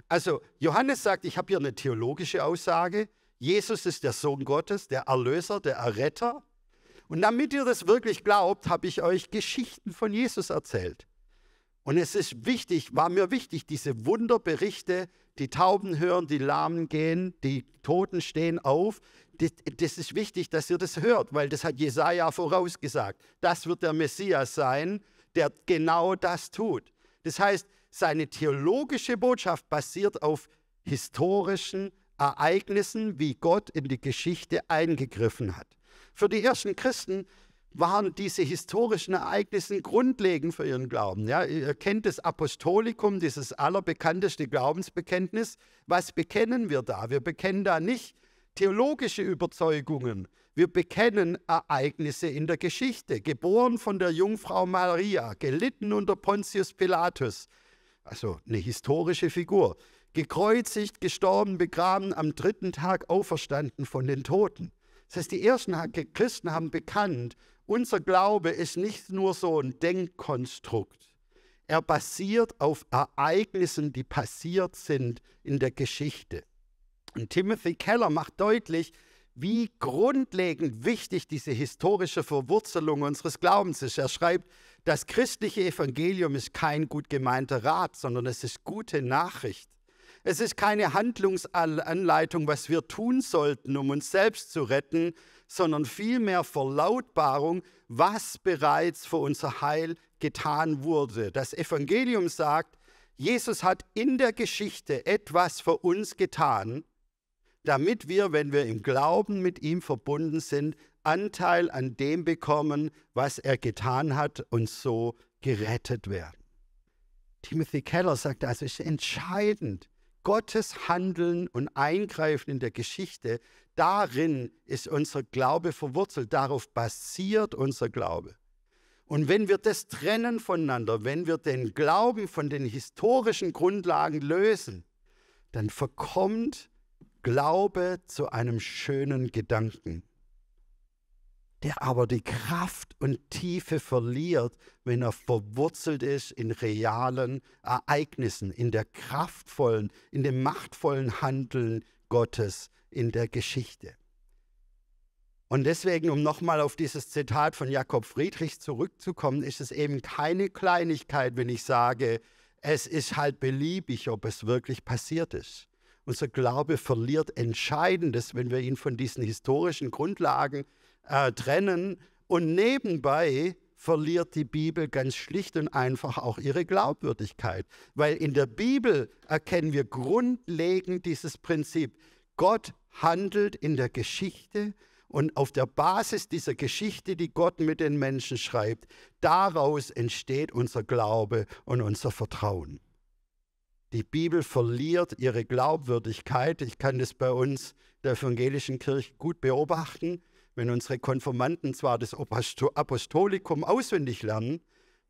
Also Johannes sagt, ich habe hier eine theologische Aussage. Jesus ist der Sohn Gottes, der Erlöser, der Erretter. Und damit ihr das wirklich glaubt, habe ich euch Geschichten von Jesus erzählt. Und es ist wichtig, war mir wichtig, diese Wunderberichte, die Tauben hören, die Lahmen gehen, die Toten stehen auf. Das, das ist wichtig, dass ihr das hört, weil das hat Jesaja vorausgesagt. Das wird der Messias sein, der genau das tut. Das heißt, seine theologische Botschaft basiert auf historischen Ereignissen, wie Gott in die Geschichte eingegriffen hat. Für die ersten Christen waren diese historischen Ereignisse grundlegend für ihren Glauben. Ja, ihr kennt das Apostolikum, dieses allerbekannteste Glaubensbekenntnis. Was bekennen wir da? Wir bekennen da nicht theologische Überzeugungen. Wir bekennen Ereignisse in der Geschichte. Geboren von der Jungfrau Maria, gelitten unter Pontius Pilatus. Also eine historische Figur. Gekreuzigt, gestorben, begraben, am dritten Tag auferstanden von den Toten. Das heißt, die ersten Christen haben bekannt, unser Glaube ist nicht nur so ein Denkkonstrukt. Er basiert auf Ereignissen, die passiert sind in der Geschichte. Und Timothy Keller macht deutlich, wie grundlegend wichtig diese historische Verwurzelung unseres Glaubens ist. Er schreibt, das christliche Evangelium ist kein gut gemeinter Rat, sondern es ist gute Nachricht. Es ist keine Handlungsanleitung, was wir tun sollten, um uns selbst zu retten, sondern vielmehr Verlautbarung, was bereits für unser Heil getan wurde. Das Evangelium sagt, Jesus hat in der Geschichte etwas für uns getan, damit wir, wenn wir im Glauben mit ihm verbunden sind, Anteil an dem bekommen, was er getan hat und so gerettet werden. Timothy Keller sagt also, es ist entscheidend, Gottes Handeln und Eingreifen in der Geschichte, darin ist unser Glaube verwurzelt, darauf basiert unser Glaube. Und wenn wir das trennen voneinander, wenn wir den Glauben von den historischen Grundlagen lösen, dann verkommt Glaube zu einem schönen Gedanken der aber die Kraft und Tiefe verliert, wenn er verwurzelt ist in realen Ereignissen, in der kraftvollen, in dem machtvollen Handeln Gottes in der Geschichte. Und deswegen, um nochmal auf dieses Zitat von Jakob Friedrich zurückzukommen, ist es eben keine Kleinigkeit, wenn ich sage, es ist halt beliebig, ob es wirklich passiert ist. Unser Glaube verliert Entscheidendes, wenn wir ihn von diesen historischen Grundlagen äh, trennen und nebenbei verliert die Bibel ganz schlicht und einfach auch ihre Glaubwürdigkeit. Weil in der Bibel erkennen wir grundlegend dieses Prinzip. Gott handelt in der Geschichte und auf der Basis dieser Geschichte, die Gott mit den Menschen schreibt, daraus entsteht unser Glaube und unser Vertrauen. Die Bibel verliert ihre Glaubwürdigkeit. Ich kann das bei uns der evangelischen Kirche gut beobachten. Wenn unsere Konformanten zwar das Apostolikum auswendig lernen,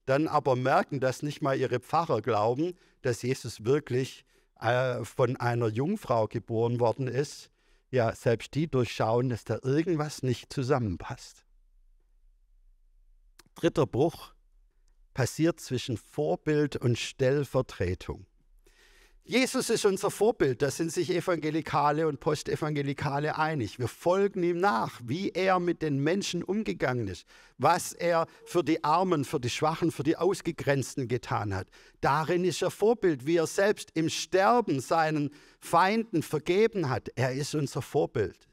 dann aber merken, dass nicht mal ihre Pfarrer glauben, dass Jesus wirklich äh, von einer Jungfrau geboren worden ist, ja, selbst die durchschauen, dass da irgendwas nicht zusammenpasst. Dritter Bruch passiert zwischen Vorbild und Stellvertretung. Jesus ist unser Vorbild, da sind sich Evangelikale und Postevangelikale einig. Wir folgen ihm nach, wie er mit den Menschen umgegangen ist, was er für die Armen, für die Schwachen, für die Ausgegrenzten getan hat. Darin ist er Vorbild, wie er selbst im Sterben seinen Feinden vergeben hat. Er ist unser Vorbild.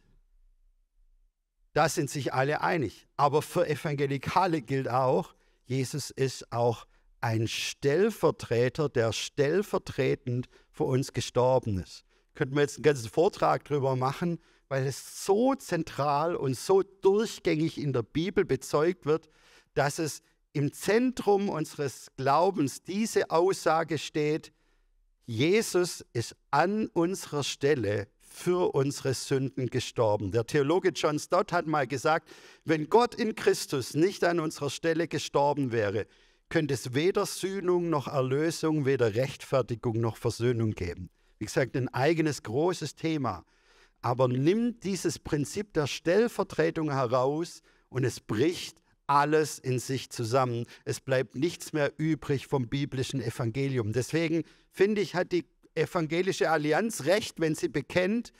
Da sind sich alle einig. Aber für Evangelikale gilt auch, Jesus ist auch ein Stellvertreter, der stellvertretend für uns gestorben ist. Könnten wir jetzt einen ganzen Vortrag darüber machen, weil es so zentral und so durchgängig in der Bibel bezeugt wird, dass es im Zentrum unseres Glaubens diese Aussage steht, Jesus ist an unserer Stelle für unsere Sünden gestorben. Der Theologe John Stott hat mal gesagt, wenn Gott in Christus nicht an unserer Stelle gestorben wäre, könnte es weder Sühnung noch Erlösung, weder Rechtfertigung noch Versöhnung geben. Wie gesagt, ein eigenes großes Thema. Aber nimmt dieses Prinzip der Stellvertretung heraus und es bricht alles in sich zusammen. Es bleibt nichts mehr übrig vom biblischen Evangelium. Deswegen finde ich, hat die evangelische Allianz recht, wenn sie bekennt,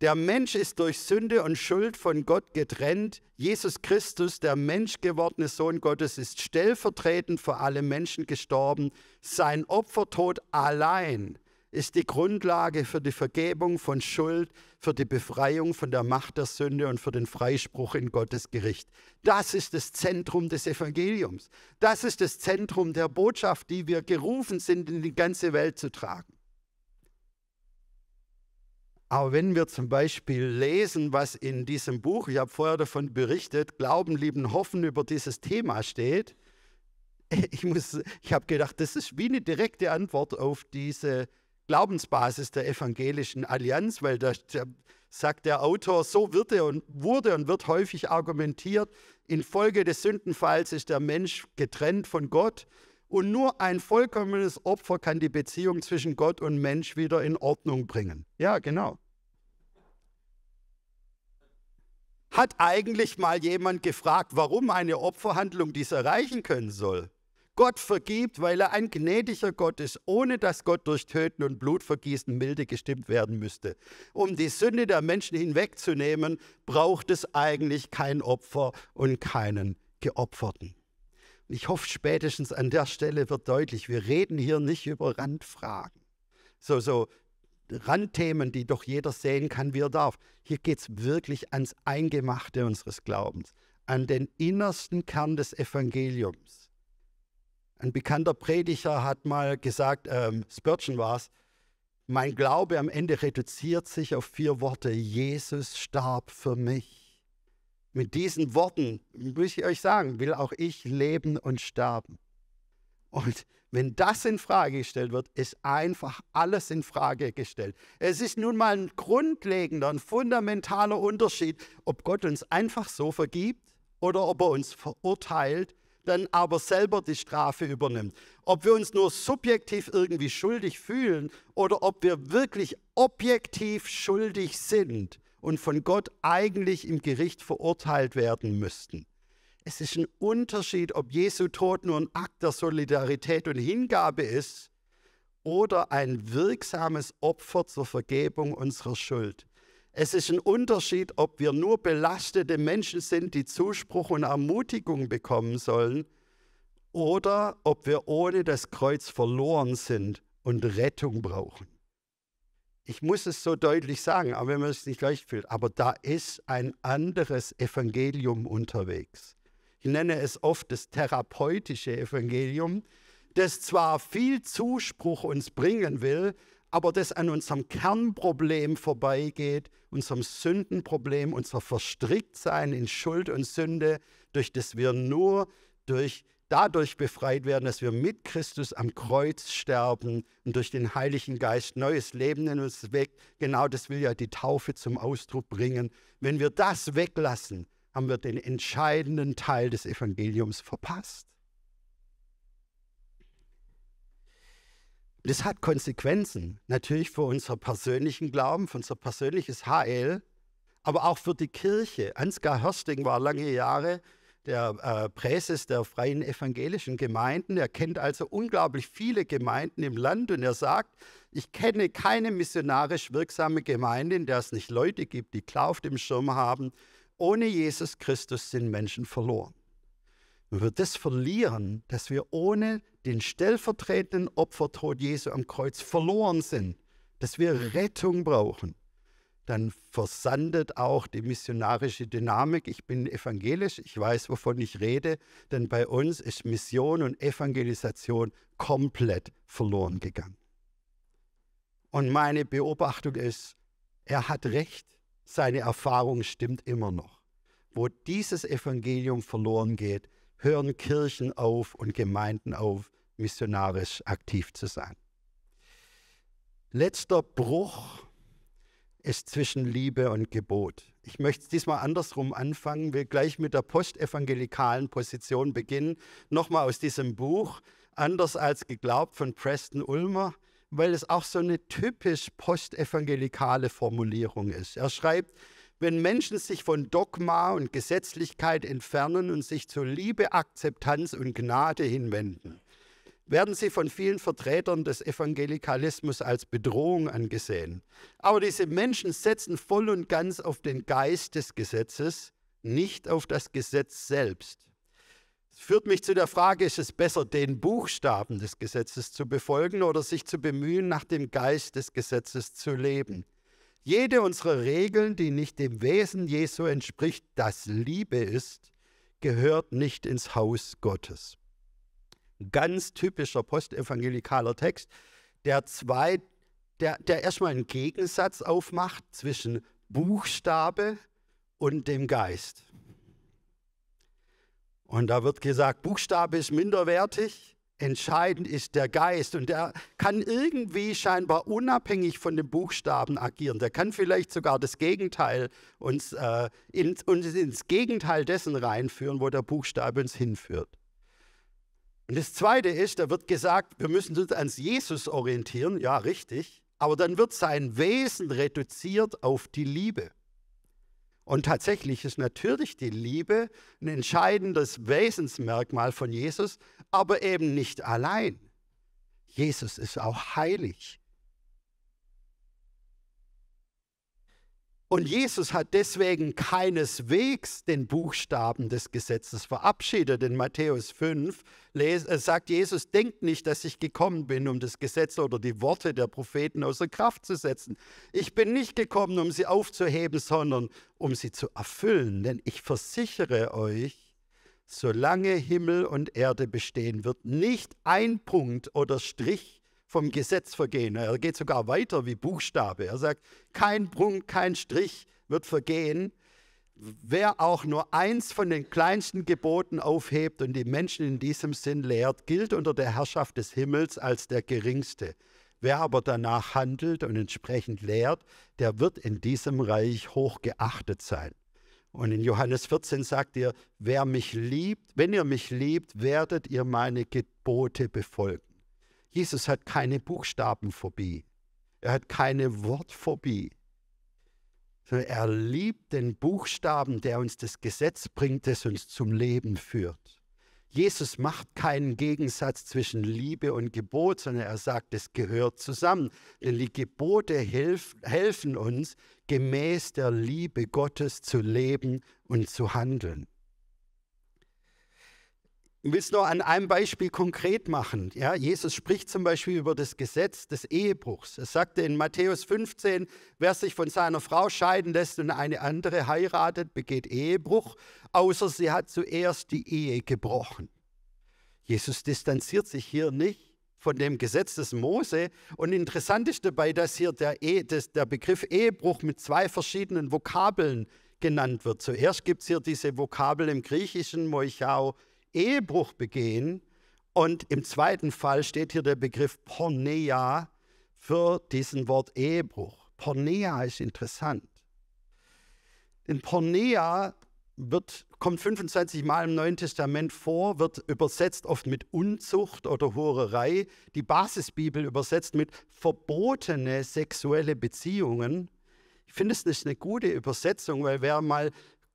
der Mensch ist durch Sünde und Schuld von Gott getrennt. Jesus Christus, der menschgewordene Sohn Gottes, ist stellvertretend für alle Menschen gestorben. Sein Opfertod allein ist die Grundlage für die Vergebung von Schuld, für die Befreiung von der Macht der Sünde und für den Freispruch in Gottes Gericht. Das ist das Zentrum des Evangeliums. Das ist das Zentrum der Botschaft, die wir gerufen sind, in die ganze Welt zu tragen. Aber wenn wir zum Beispiel lesen, was in diesem Buch, ich habe vorher davon berichtet, Glauben, Lieben, Hoffen über dieses Thema steht, (laughs) ich, ich habe gedacht, das ist wie eine direkte Antwort auf diese Glaubensbasis der evangelischen Allianz, weil da sagt der Autor, so wird er und wurde und wird häufig argumentiert, infolge des Sündenfalls ist der Mensch getrennt von Gott und nur ein vollkommenes Opfer kann die Beziehung zwischen Gott und Mensch wieder in Ordnung bringen. Ja, genau. Hat eigentlich mal jemand gefragt, warum eine Opferhandlung dies erreichen können soll? Gott vergibt, weil er ein gnädiger Gott ist, ohne dass Gott durch Töten und Blutvergießen milde gestimmt werden müsste. Um die Sünde der Menschen hinwegzunehmen, braucht es eigentlich kein Opfer und keinen Geopferten. Ich hoffe, spätestens an der Stelle wird deutlich, wir reden hier nicht über Randfragen. So, so Randthemen, die doch jeder sehen kann, wie er darf. Hier geht es wirklich ans Eingemachte unseres Glaubens, an den innersten Kern des Evangeliums. Ein bekannter Prediger hat mal gesagt, ähm, Spurgeon war es, mein Glaube am Ende reduziert sich auf vier Worte. Jesus starb für mich. Mit diesen Worten, muss ich euch sagen, will auch ich leben und sterben. Und wenn das in Frage gestellt wird, ist einfach alles in Frage gestellt. Es ist nun mal ein grundlegender, ein fundamentaler Unterschied, ob Gott uns einfach so vergibt oder ob er uns verurteilt, dann aber selber die Strafe übernimmt. Ob wir uns nur subjektiv irgendwie schuldig fühlen oder ob wir wirklich objektiv schuldig sind und von Gott eigentlich im Gericht verurteilt werden müssten. Es ist ein Unterschied, ob Jesu Tod nur ein Akt der Solidarität und Hingabe ist oder ein wirksames Opfer zur Vergebung unserer Schuld. Es ist ein Unterschied, ob wir nur belastete Menschen sind, die Zuspruch und Ermutigung bekommen sollen, oder ob wir ohne das Kreuz verloren sind und Rettung brauchen ich muss es so deutlich sagen, aber wenn man es nicht leicht fühlt, aber da ist ein anderes Evangelium unterwegs. Ich nenne es oft das therapeutische Evangelium, das zwar viel Zuspruch uns bringen will, aber das an unserem Kernproblem vorbeigeht, unserem Sündenproblem, unser Verstricktsein in Schuld und Sünde, durch das wir nur durch, dadurch befreit werden, dass wir mit Christus am Kreuz sterben und durch den Heiligen Geist neues Leben in uns weg. Genau das will ja die Taufe zum Ausdruck bringen. Wenn wir das weglassen, haben wir den entscheidenden Teil des Evangeliums verpasst. Das hat Konsequenzen, natürlich für unser persönlichen Glauben, für unser persönliches HL, aber auch für die Kirche. Ansgar Hörsting war lange Jahre der äh, Präses der freien evangelischen Gemeinden. Er kennt also unglaublich viele Gemeinden im Land und er sagt, ich kenne keine missionarisch wirksame Gemeinde, in der es nicht Leute gibt, die klar auf dem Schirm haben, ohne Jesus Christus sind Menschen verloren. Wenn wir das verlieren, dass wir ohne den stellvertretenden Opfertod Jesu am Kreuz verloren sind, dass wir Rettung brauchen, dann versandet auch die missionarische Dynamik. Ich bin evangelisch, ich weiß, wovon ich rede, denn bei uns ist Mission und Evangelisation komplett verloren gegangen. Und meine Beobachtung ist, er hat recht, seine Erfahrung stimmt immer noch. Wo dieses Evangelium verloren geht, hören Kirchen auf und Gemeinden auf, missionarisch aktiv zu sein. Letzter Bruch ist zwischen Liebe und Gebot. Ich möchte es diesmal andersrum anfangen, will gleich mit der postevangelikalen Position beginnen. Nochmal aus diesem Buch, anders als geglaubt von Preston Ulmer, weil es auch so eine typisch postevangelikale Formulierung ist. Er schreibt, wenn Menschen sich von Dogma und Gesetzlichkeit entfernen und sich zur Liebe, Akzeptanz und Gnade hinwenden, werden sie von vielen Vertretern des Evangelikalismus als Bedrohung angesehen. Aber diese Menschen setzen voll und ganz auf den Geist des Gesetzes, nicht auf das Gesetz selbst. Das führt mich zu der Frage, ist es besser, den Buchstaben des Gesetzes zu befolgen oder sich zu bemühen, nach dem Geist des Gesetzes zu leben? Jede unserer Regeln, die nicht dem Wesen Jesu entspricht, das Liebe ist, gehört nicht ins Haus Gottes ganz typischer postevangelikaler Text, der zwei, der, der erstmal einen Gegensatz aufmacht zwischen Buchstabe und dem Geist. Und da wird gesagt, Buchstabe ist minderwertig, entscheidend ist der Geist. Und der kann irgendwie scheinbar unabhängig von den Buchstaben agieren. Der kann vielleicht sogar das Gegenteil uns, äh, in, uns ins Gegenteil dessen reinführen, wo der Buchstabe uns hinführt. Und das Zweite ist, da wird gesagt, wir müssen uns ans Jesus orientieren. Ja, richtig. Aber dann wird sein Wesen reduziert auf die Liebe. Und tatsächlich ist natürlich die Liebe ein entscheidendes Wesensmerkmal von Jesus, aber eben nicht allein. Jesus ist auch heilig. Und Jesus hat deswegen keineswegs den Buchstaben des Gesetzes verabschiedet. In Matthäus 5 äh, sagt Jesus, denkt nicht, dass ich gekommen bin, um das Gesetz oder die Worte der Propheten außer Kraft zu setzen. Ich bin nicht gekommen, um sie aufzuheben, sondern um sie zu erfüllen. Denn ich versichere euch, solange Himmel und Erde bestehen, wird nicht ein Punkt oder Strich vom Gesetz vergehen. Er geht sogar weiter wie Buchstabe. Er sagt, kein Punkt, kein Strich wird vergehen. Wer auch nur eins von den kleinsten Geboten aufhebt und die Menschen in diesem Sinn lehrt, gilt unter der Herrschaft des Himmels als der Geringste. Wer aber danach handelt und entsprechend lehrt, der wird in diesem Reich hochgeachtet sein. Und in Johannes 14 sagt er, wer mich liebt, wenn ihr mich liebt, werdet ihr meine Gebote befolgen. Jesus hat keine Buchstabenphobie. Er hat keine Wortphobie. Er liebt den Buchstaben, der uns das Gesetz bringt, das uns zum Leben führt. Jesus macht keinen Gegensatz zwischen Liebe und Gebot, sondern er sagt, es gehört zusammen. Denn die Gebote helf, helfen uns, gemäß der Liebe Gottes zu leben und zu handeln. Will es nur an einem Beispiel konkret machen. Ja, Jesus spricht zum Beispiel über das Gesetz des Ehebruchs. Er sagte in Matthäus 15, wer sich von seiner Frau scheiden lässt und eine andere heiratet, begeht Ehebruch, außer sie hat zuerst die Ehe gebrochen. Jesus distanziert sich hier nicht von dem Gesetz des Mose. Und interessant ist dabei, dass hier der, e, das, der Begriff Ehebruch mit zwei verschiedenen Vokabeln genannt wird. Zuerst gibt es hier diese Vokabel im Griechischen, Moichao, Ehebruch begehen. Und im zweiten Fall steht hier der Begriff Porneia für diesen Wort Ehebruch. Porneia ist interessant. Denn Porneia wird, kommt 25 Mal im Neuen Testament vor, wird übersetzt oft mit Unzucht oder Hurerei. Die Basisbibel übersetzt mit verbotene sexuelle Beziehungen. Ich finde, es ist eine gute Übersetzung, weil wer mal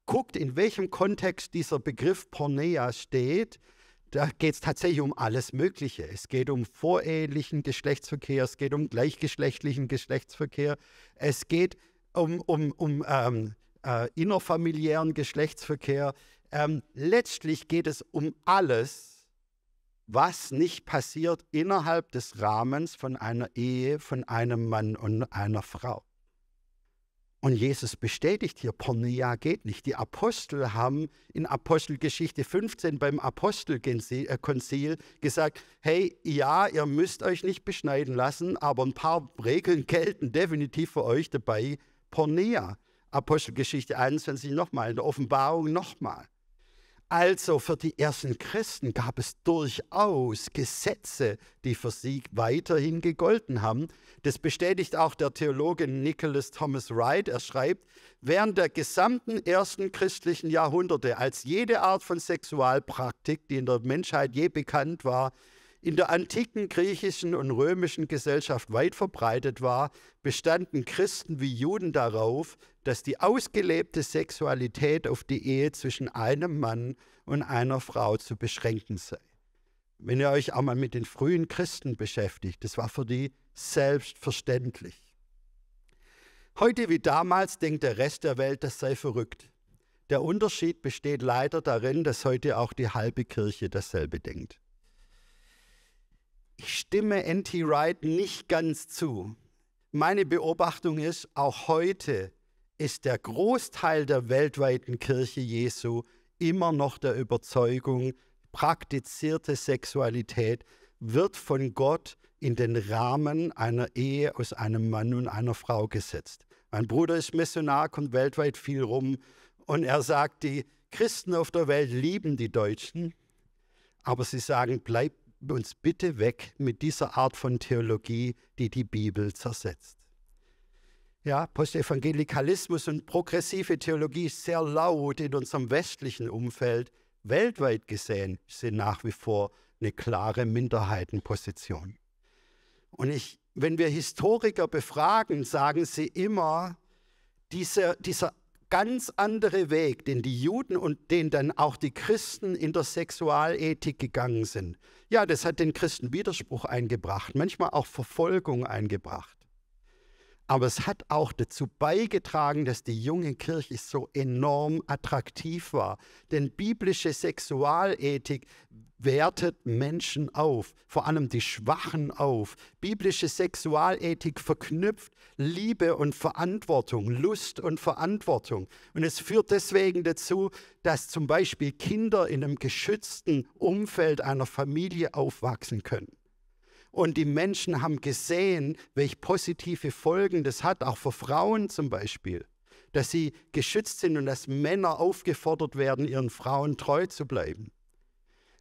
guckt, in welchem Kontext dieser Begriff Porneia steht, da geht es tatsächlich um alles Mögliche. Es geht um vorehelichen Geschlechtsverkehr, es geht um gleichgeschlechtlichen Geschlechtsverkehr, es geht um, um, um ähm, äh, innerfamiliären Geschlechtsverkehr. Ähm, letztlich geht es um alles, was nicht passiert innerhalb des Rahmens von einer Ehe, von einem Mann und einer Frau. Und Jesus bestätigt hier, Porneia geht nicht. Die Apostel haben in Apostelgeschichte 15 beim Apostelkonzil gesagt, hey, ja, ihr müsst euch nicht beschneiden lassen, aber ein paar Regeln gelten definitiv für euch dabei. Porneia, Apostelgeschichte 21 nochmal, in der Offenbarung nochmal. Also für die ersten Christen gab es durchaus Gesetze, die für sie weiterhin gegolten haben. Das bestätigt auch der Theologe Nicholas Thomas Wright. Er schreibt, während der gesamten ersten christlichen Jahrhunderte, als jede Art von Sexualpraktik, die in der Menschheit je bekannt war, in der antiken griechischen und römischen Gesellschaft weit verbreitet war, bestanden Christen wie Juden darauf, dass die ausgelebte Sexualität auf die Ehe zwischen einem Mann und einer Frau zu beschränken sei. Wenn ihr euch auch mal mit den frühen Christen beschäftigt, das war für die selbstverständlich. Heute wie damals denkt der Rest der Welt, das sei verrückt. Der Unterschied besteht leider darin, dass heute auch die halbe Kirche dasselbe denkt. Ich stimme N.T. Wright nicht ganz zu. Meine Beobachtung ist, auch heute ist der Großteil der weltweiten Kirche Jesu immer noch der Überzeugung, praktizierte Sexualität wird von Gott in den Rahmen einer Ehe aus einem Mann und einer Frau gesetzt. Mein Bruder ist Missionar, kommt weltweit viel rum und er sagt, die Christen auf der Welt lieben die Deutschen, aber sie sagen, bleibt uns bitte weg mit dieser Art von Theologie, die die Bibel zersetzt. Ja, Postevangelikalismus und progressive Theologie ist sehr laut in unserem westlichen Umfeld. Weltweit gesehen sind nach wie vor eine klare Minderheitenposition. Und ich, wenn wir Historiker befragen, sagen sie immer, diese, dieser ganz andere Weg, den die Juden und den dann auch die Christen in der Sexualethik gegangen sind. Ja, das hat den Christen Widerspruch eingebracht, manchmal auch Verfolgung eingebracht. Aber es hat auch dazu beigetragen, dass die junge Kirche so enorm attraktiv war. Denn biblische Sexualethik wertet Menschen auf, vor allem die Schwachen auf. Biblische Sexualethik verknüpft Liebe und Verantwortung, Lust und Verantwortung. Und es führt deswegen dazu, dass zum Beispiel Kinder in einem geschützten Umfeld einer Familie aufwachsen können. Und die Menschen haben gesehen, welche positive Folgen das hat, auch für Frauen zum Beispiel, dass sie geschützt sind und dass Männer aufgefordert werden, ihren Frauen treu zu bleiben.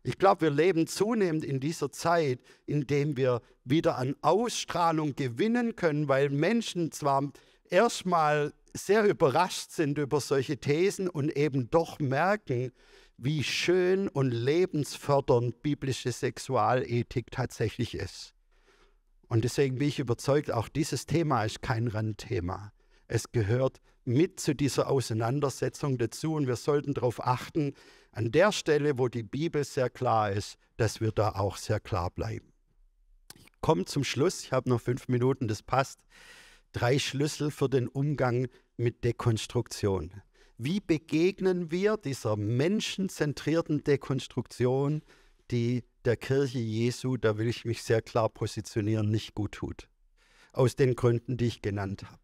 Ich glaube, wir leben zunehmend in dieser Zeit, in dem wir wieder an Ausstrahlung gewinnen können, weil Menschen zwar erstmal sehr überrascht sind über solche Thesen und eben doch merken, wie schön und lebensfördernd biblische Sexualethik tatsächlich ist. Und deswegen bin ich überzeugt, auch dieses Thema ist kein Randthema. Es gehört mit zu dieser Auseinandersetzung dazu und wir sollten darauf achten, an der Stelle, wo die Bibel sehr klar ist, dass wir da auch sehr klar bleiben. Ich komme zum Schluss, ich habe noch fünf Minuten, das passt. Drei Schlüssel für den Umgang mit Dekonstruktion. Wie begegnen wir dieser menschenzentrierten Dekonstruktion die der Kirche Jesu, da will ich mich sehr klar positionieren, nicht gut tut. Aus den Gründen, die ich genannt habe.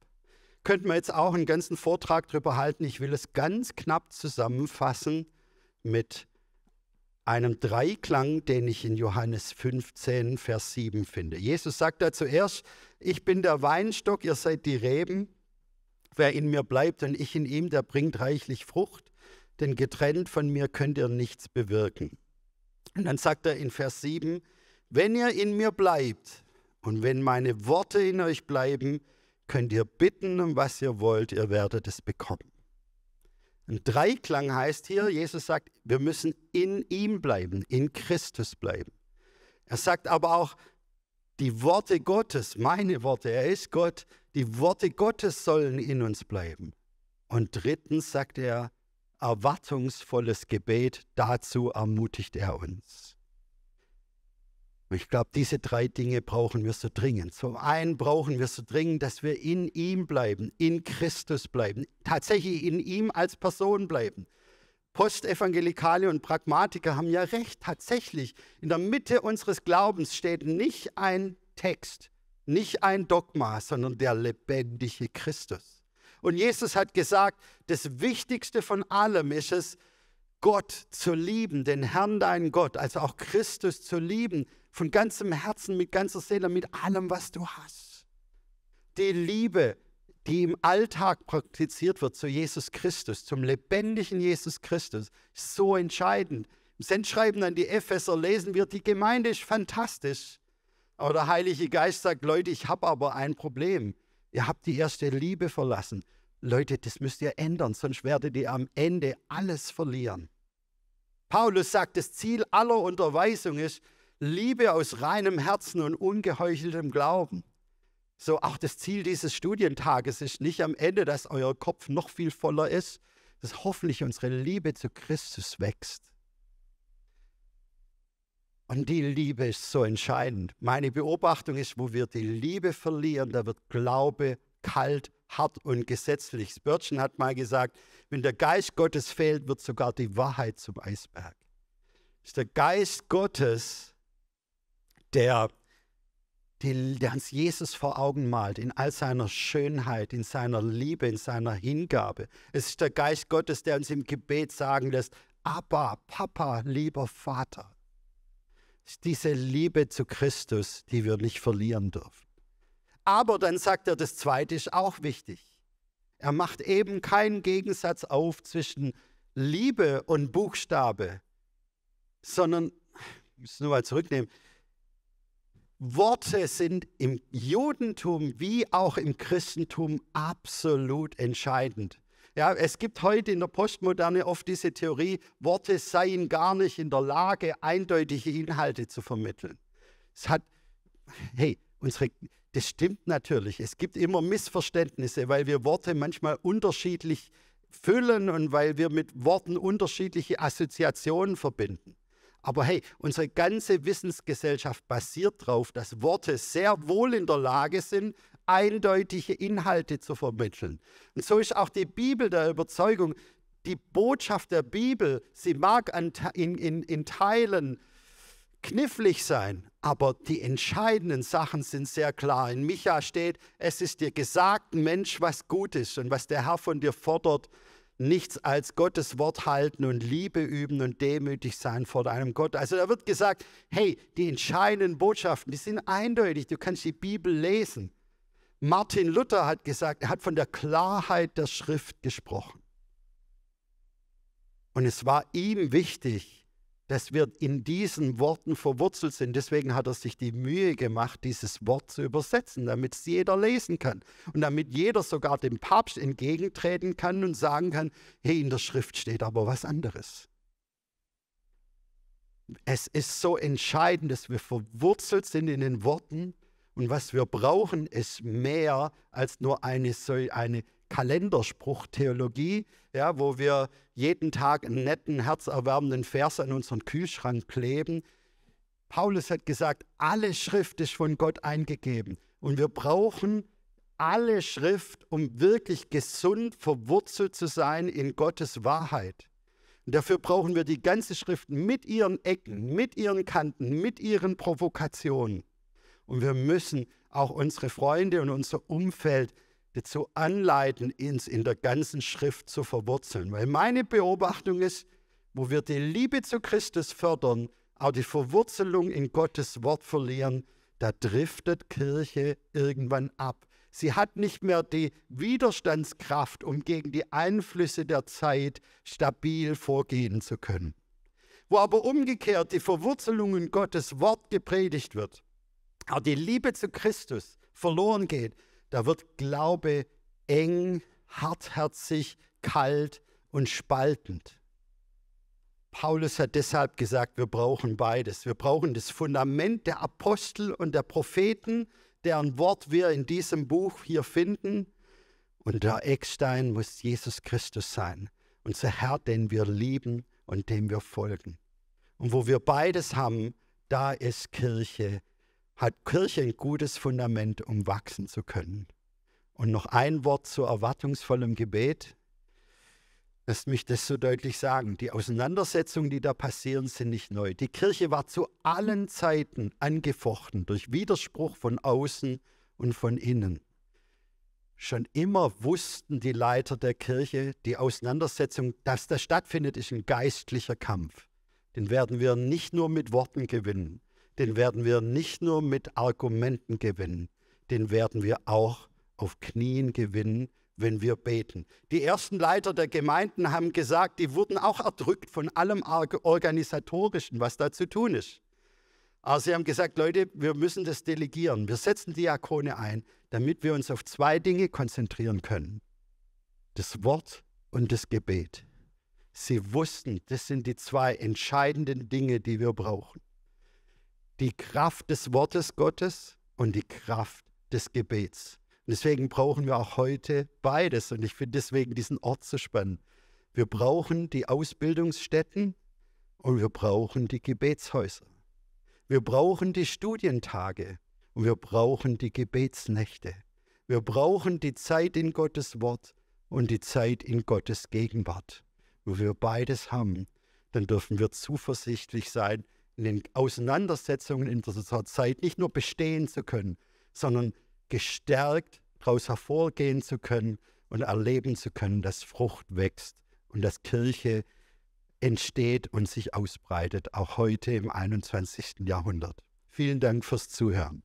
Könnten wir jetzt auch einen ganzen Vortrag darüber halten. Ich will es ganz knapp zusammenfassen mit einem Dreiklang, den ich in Johannes 15, Vers 7 finde. Jesus sagt da zuerst, ich bin der Weinstock, ihr seid die Reben. Wer in mir bleibt und ich in ihm, der bringt reichlich Frucht, denn getrennt von mir könnt ihr nichts bewirken. Und dann sagt er in Vers 7, wenn ihr in mir bleibt und wenn meine Worte in euch bleiben, könnt ihr bitten, um was ihr wollt, ihr werdet es bekommen. Ein Dreiklang heißt hier, Jesus sagt, wir müssen in ihm bleiben, in Christus bleiben. Er sagt aber auch, die Worte Gottes, meine Worte, er ist Gott, die Worte Gottes sollen in uns bleiben. Und drittens sagt er, erwartungsvolles Gebet, dazu ermutigt er uns. Ich glaube, diese drei Dinge brauchen wir so dringend. Zum einen brauchen wir so dringend, dass wir in ihm bleiben, in Christus bleiben, tatsächlich in ihm als Person bleiben. Postevangelikale und Pragmatiker haben ja recht, tatsächlich. In der Mitte unseres Glaubens steht nicht ein Text, nicht ein Dogma, sondern der lebendige Christus. Und Jesus hat gesagt, das Wichtigste von allem ist es, Gott zu lieben, den Herrn deinen Gott, also auch Christus zu lieben, von ganzem Herzen, mit ganzer Seele, mit allem, was du hast. Die Liebe, die im Alltag praktiziert wird zu Jesus Christus, zum lebendigen Jesus Christus, ist so entscheidend. Im Sendschreiben an die Epheser lesen wir, die Gemeinde ist fantastisch. Aber der Heilige Geist sagt, Leute, ich habe aber ein Problem. Ihr habt die erste Liebe verlassen. Leute, das müsst ihr ändern, sonst werdet ihr am Ende alles verlieren. Paulus sagt, das Ziel aller Unterweisung ist, Liebe aus reinem Herzen und ungeheucheltem Glauben. So auch das Ziel dieses Studientages ist nicht am Ende, dass euer Kopf noch viel voller ist, dass hoffentlich unsere Liebe zu Christus wächst. Und die Liebe ist so entscheidend. Meine Beobachtung ist, wo wir die Liebe verlieren, da wird Glaube kalt, hart und gesetzlich. Spurgeon hat mal gesagt, wenn der Geist Gottes fehlt, wird sogar die Wahrheit zum Eisberg. Ist der Geist Gottes, der, der uns Jesus vor Augen malt, in all seiner Schönheit, in seiner Liebe, in seiner Hingabe. Es ist der Geist Gottes, der uns im Gebet sagen lässt, Abba, Papa, lieber Vater. Es ist diese Liebe zu Christus, die wir nicht verlieren dürfen. Aber dann sagt er, das Zweite ist auch wichtig. Er macht eben keinen Gegensatz auf zwischen Liebe und Buchstabe, sondern, ich muss nur mal zurücknehmen, Worte sind im Judentum wie auch im Christentum absolut entscheidend. Ja, es gibt heute in der Postmoderne oft diese Theorie, Worte seien gar nicht in der Lage, eindeutige Inhalte zu vermitteln. Es hat, hey, unsere, das stimmt natürlich. Es gibt immer Missverständnisse, weil wir Worte manchmal unterschiedlich füllen und weil wir mit Worten unterschiedliche Assoziationen verbinden. Aber hey, unsere ganze Wissensgesellschaft basiert darauf, dass Worte sehr wohl in der Lage sind, eindeutige Inhalte zu vermitteln. Und so ist auch die Bibel der Überzeugung, die Botschaft der Bibel, sie mag in, in, in Teilen knifflig sein, aber die entscheidenden Sachen sind sehr klar. In Micha steht, es ist dir gesagt, Mensch, was gut ist und was der Herr von dir fordert, nichts als Gottes Wort halten und Liebe üben und demütig sein vor deinem Gott. Also da wird gesagt, hey, die entscheidenden Botschaften, die sind eindeutig, du kannst die Bibel lesen. Martin Luther hat gesagt, er hat von der Klarheit der Schrift gesprochen. Und es war ihm wichtig, dass wir in diesen Worten verwurzelt sind. Deswegen hat er sich die Mühe gemacht, dieses Wort zu übersetzen, damit es jeder lesen kann und damit jeder sogar dem Papst entgegentreten kann und sagen kann, hey, in der Schrift steht aber was anderes. Es ist so entscheidend, dass wir verwurzelt sind in den Worten und was wir brauchen, ist mehr als nur eine, eine Kalenderspruchtheologie, ja, wo wir jeden Tag einen netten, herzerwärmenden Vers an unseren Kühlschrank kleben. Paulus hat gesagt, alle Schrift ist von Gott eingegeben. Und wir brauchen alle Schrift, um wirklich gesund verwurzelt zu sein in Gottes Wahrheit. Und dafür brauchen wir die ganze Schrift mit ihren Ecken, mit ihren Kanten, mit ihren Provokationen. Und wir müssen auch unsere Freunde und unser Umfeld dazu anleiten, uns in der ganzen Schrift zu verwurzeln. Weil meine Beobachtung ist, wo wir die Liebe zu Christus fördern, auch die Verwurzelung in Gottes Wort verlieren, da driftet Kirche irgendwann ab. Sie hat nicht mehr die Widerstandskraft, um gegen die Einflüsse der Zeit stabil vorgehen zu können. Wo aber umgekehrt die Verwurzelung in Gottes Wort gepredigt wird, auch die Liebe zu Christus verloren geht, da wird Glaube eng, hartherzig, kalt und spaltend. Paulus hat deshalb gesagt, wir brauchen beides. Wir brauchen das Fundament der Apostel und der Propheten, deren Wort wir in diesem Buch hier finden. Und der Eckstein muss Jesus Christus sein, unser Herr, den wir lieben und dem wir folgen. Und wo wir beides haben, da ist Kirche, hat Kirche ein gutes Fundament, um wachsen zu können. Und noch ein Wort zu erwartungsvollem Gebet. Lasst mich das so deutlich sagen. Die Auseinandersetzungen, die da passieren, sind nicht neu. Die Kirche war zu allen Zeiten angefochten durch Widerspruch von außen und von innen. Schon immer wussten die Leiter der Kirche, die Auseinandersetzung, dass das stattfindet, ist ein geistlicher Kampf. Den werden wir nicht nur mit Worten gewinnen, den werden wir nicht nur mit Argumenten gewinnen, den werden wir auch auf Knien gewinnen, wenn wir beten. Die ersten Leiter der Gemeinden haben gesagt, die wurden auch erdrückt von allem Organisatorischen, was da zu tun ist. Aber sie haben gesagt, Leute, wir müssen das delegieren. Wir setzen Diakone ein, damit wir uns auf zwei Dinge konzentrieren können. Das Wort und das Gebet. Sie wussten, das sind die zwei entscheidenden Dinge, die wir brauchen. Die Kraft des Wortes Gottes und die Kraft des Gebets. Und deswegen brauchen wir auch heute beides. Und ich finde deswegen diesen Ort so spannend. Wir brauchen die Ausbildungsstätten und wir brauchen die Gebetshäuser. Wir brauchen die Studientage und wir brauchen die Gebetsnächte. Wir brauchen die Zeit in Gottes Wort und die Zeit in Gottes Gegenwart. Wo wir beides haben, dann dürfen wir zuversichtlich sein, in den Auseinandersetzungen in dieser Zeit nicht nur bestehen zu können, sondern gestärkt daraus hervorgehen zu können und erleben zu können, dass Frucht wächst und dass Kirche entsteht und sich ausbreitet, auch heute im 21. Jahrhundert. Vielen Dank fürs Zuhören.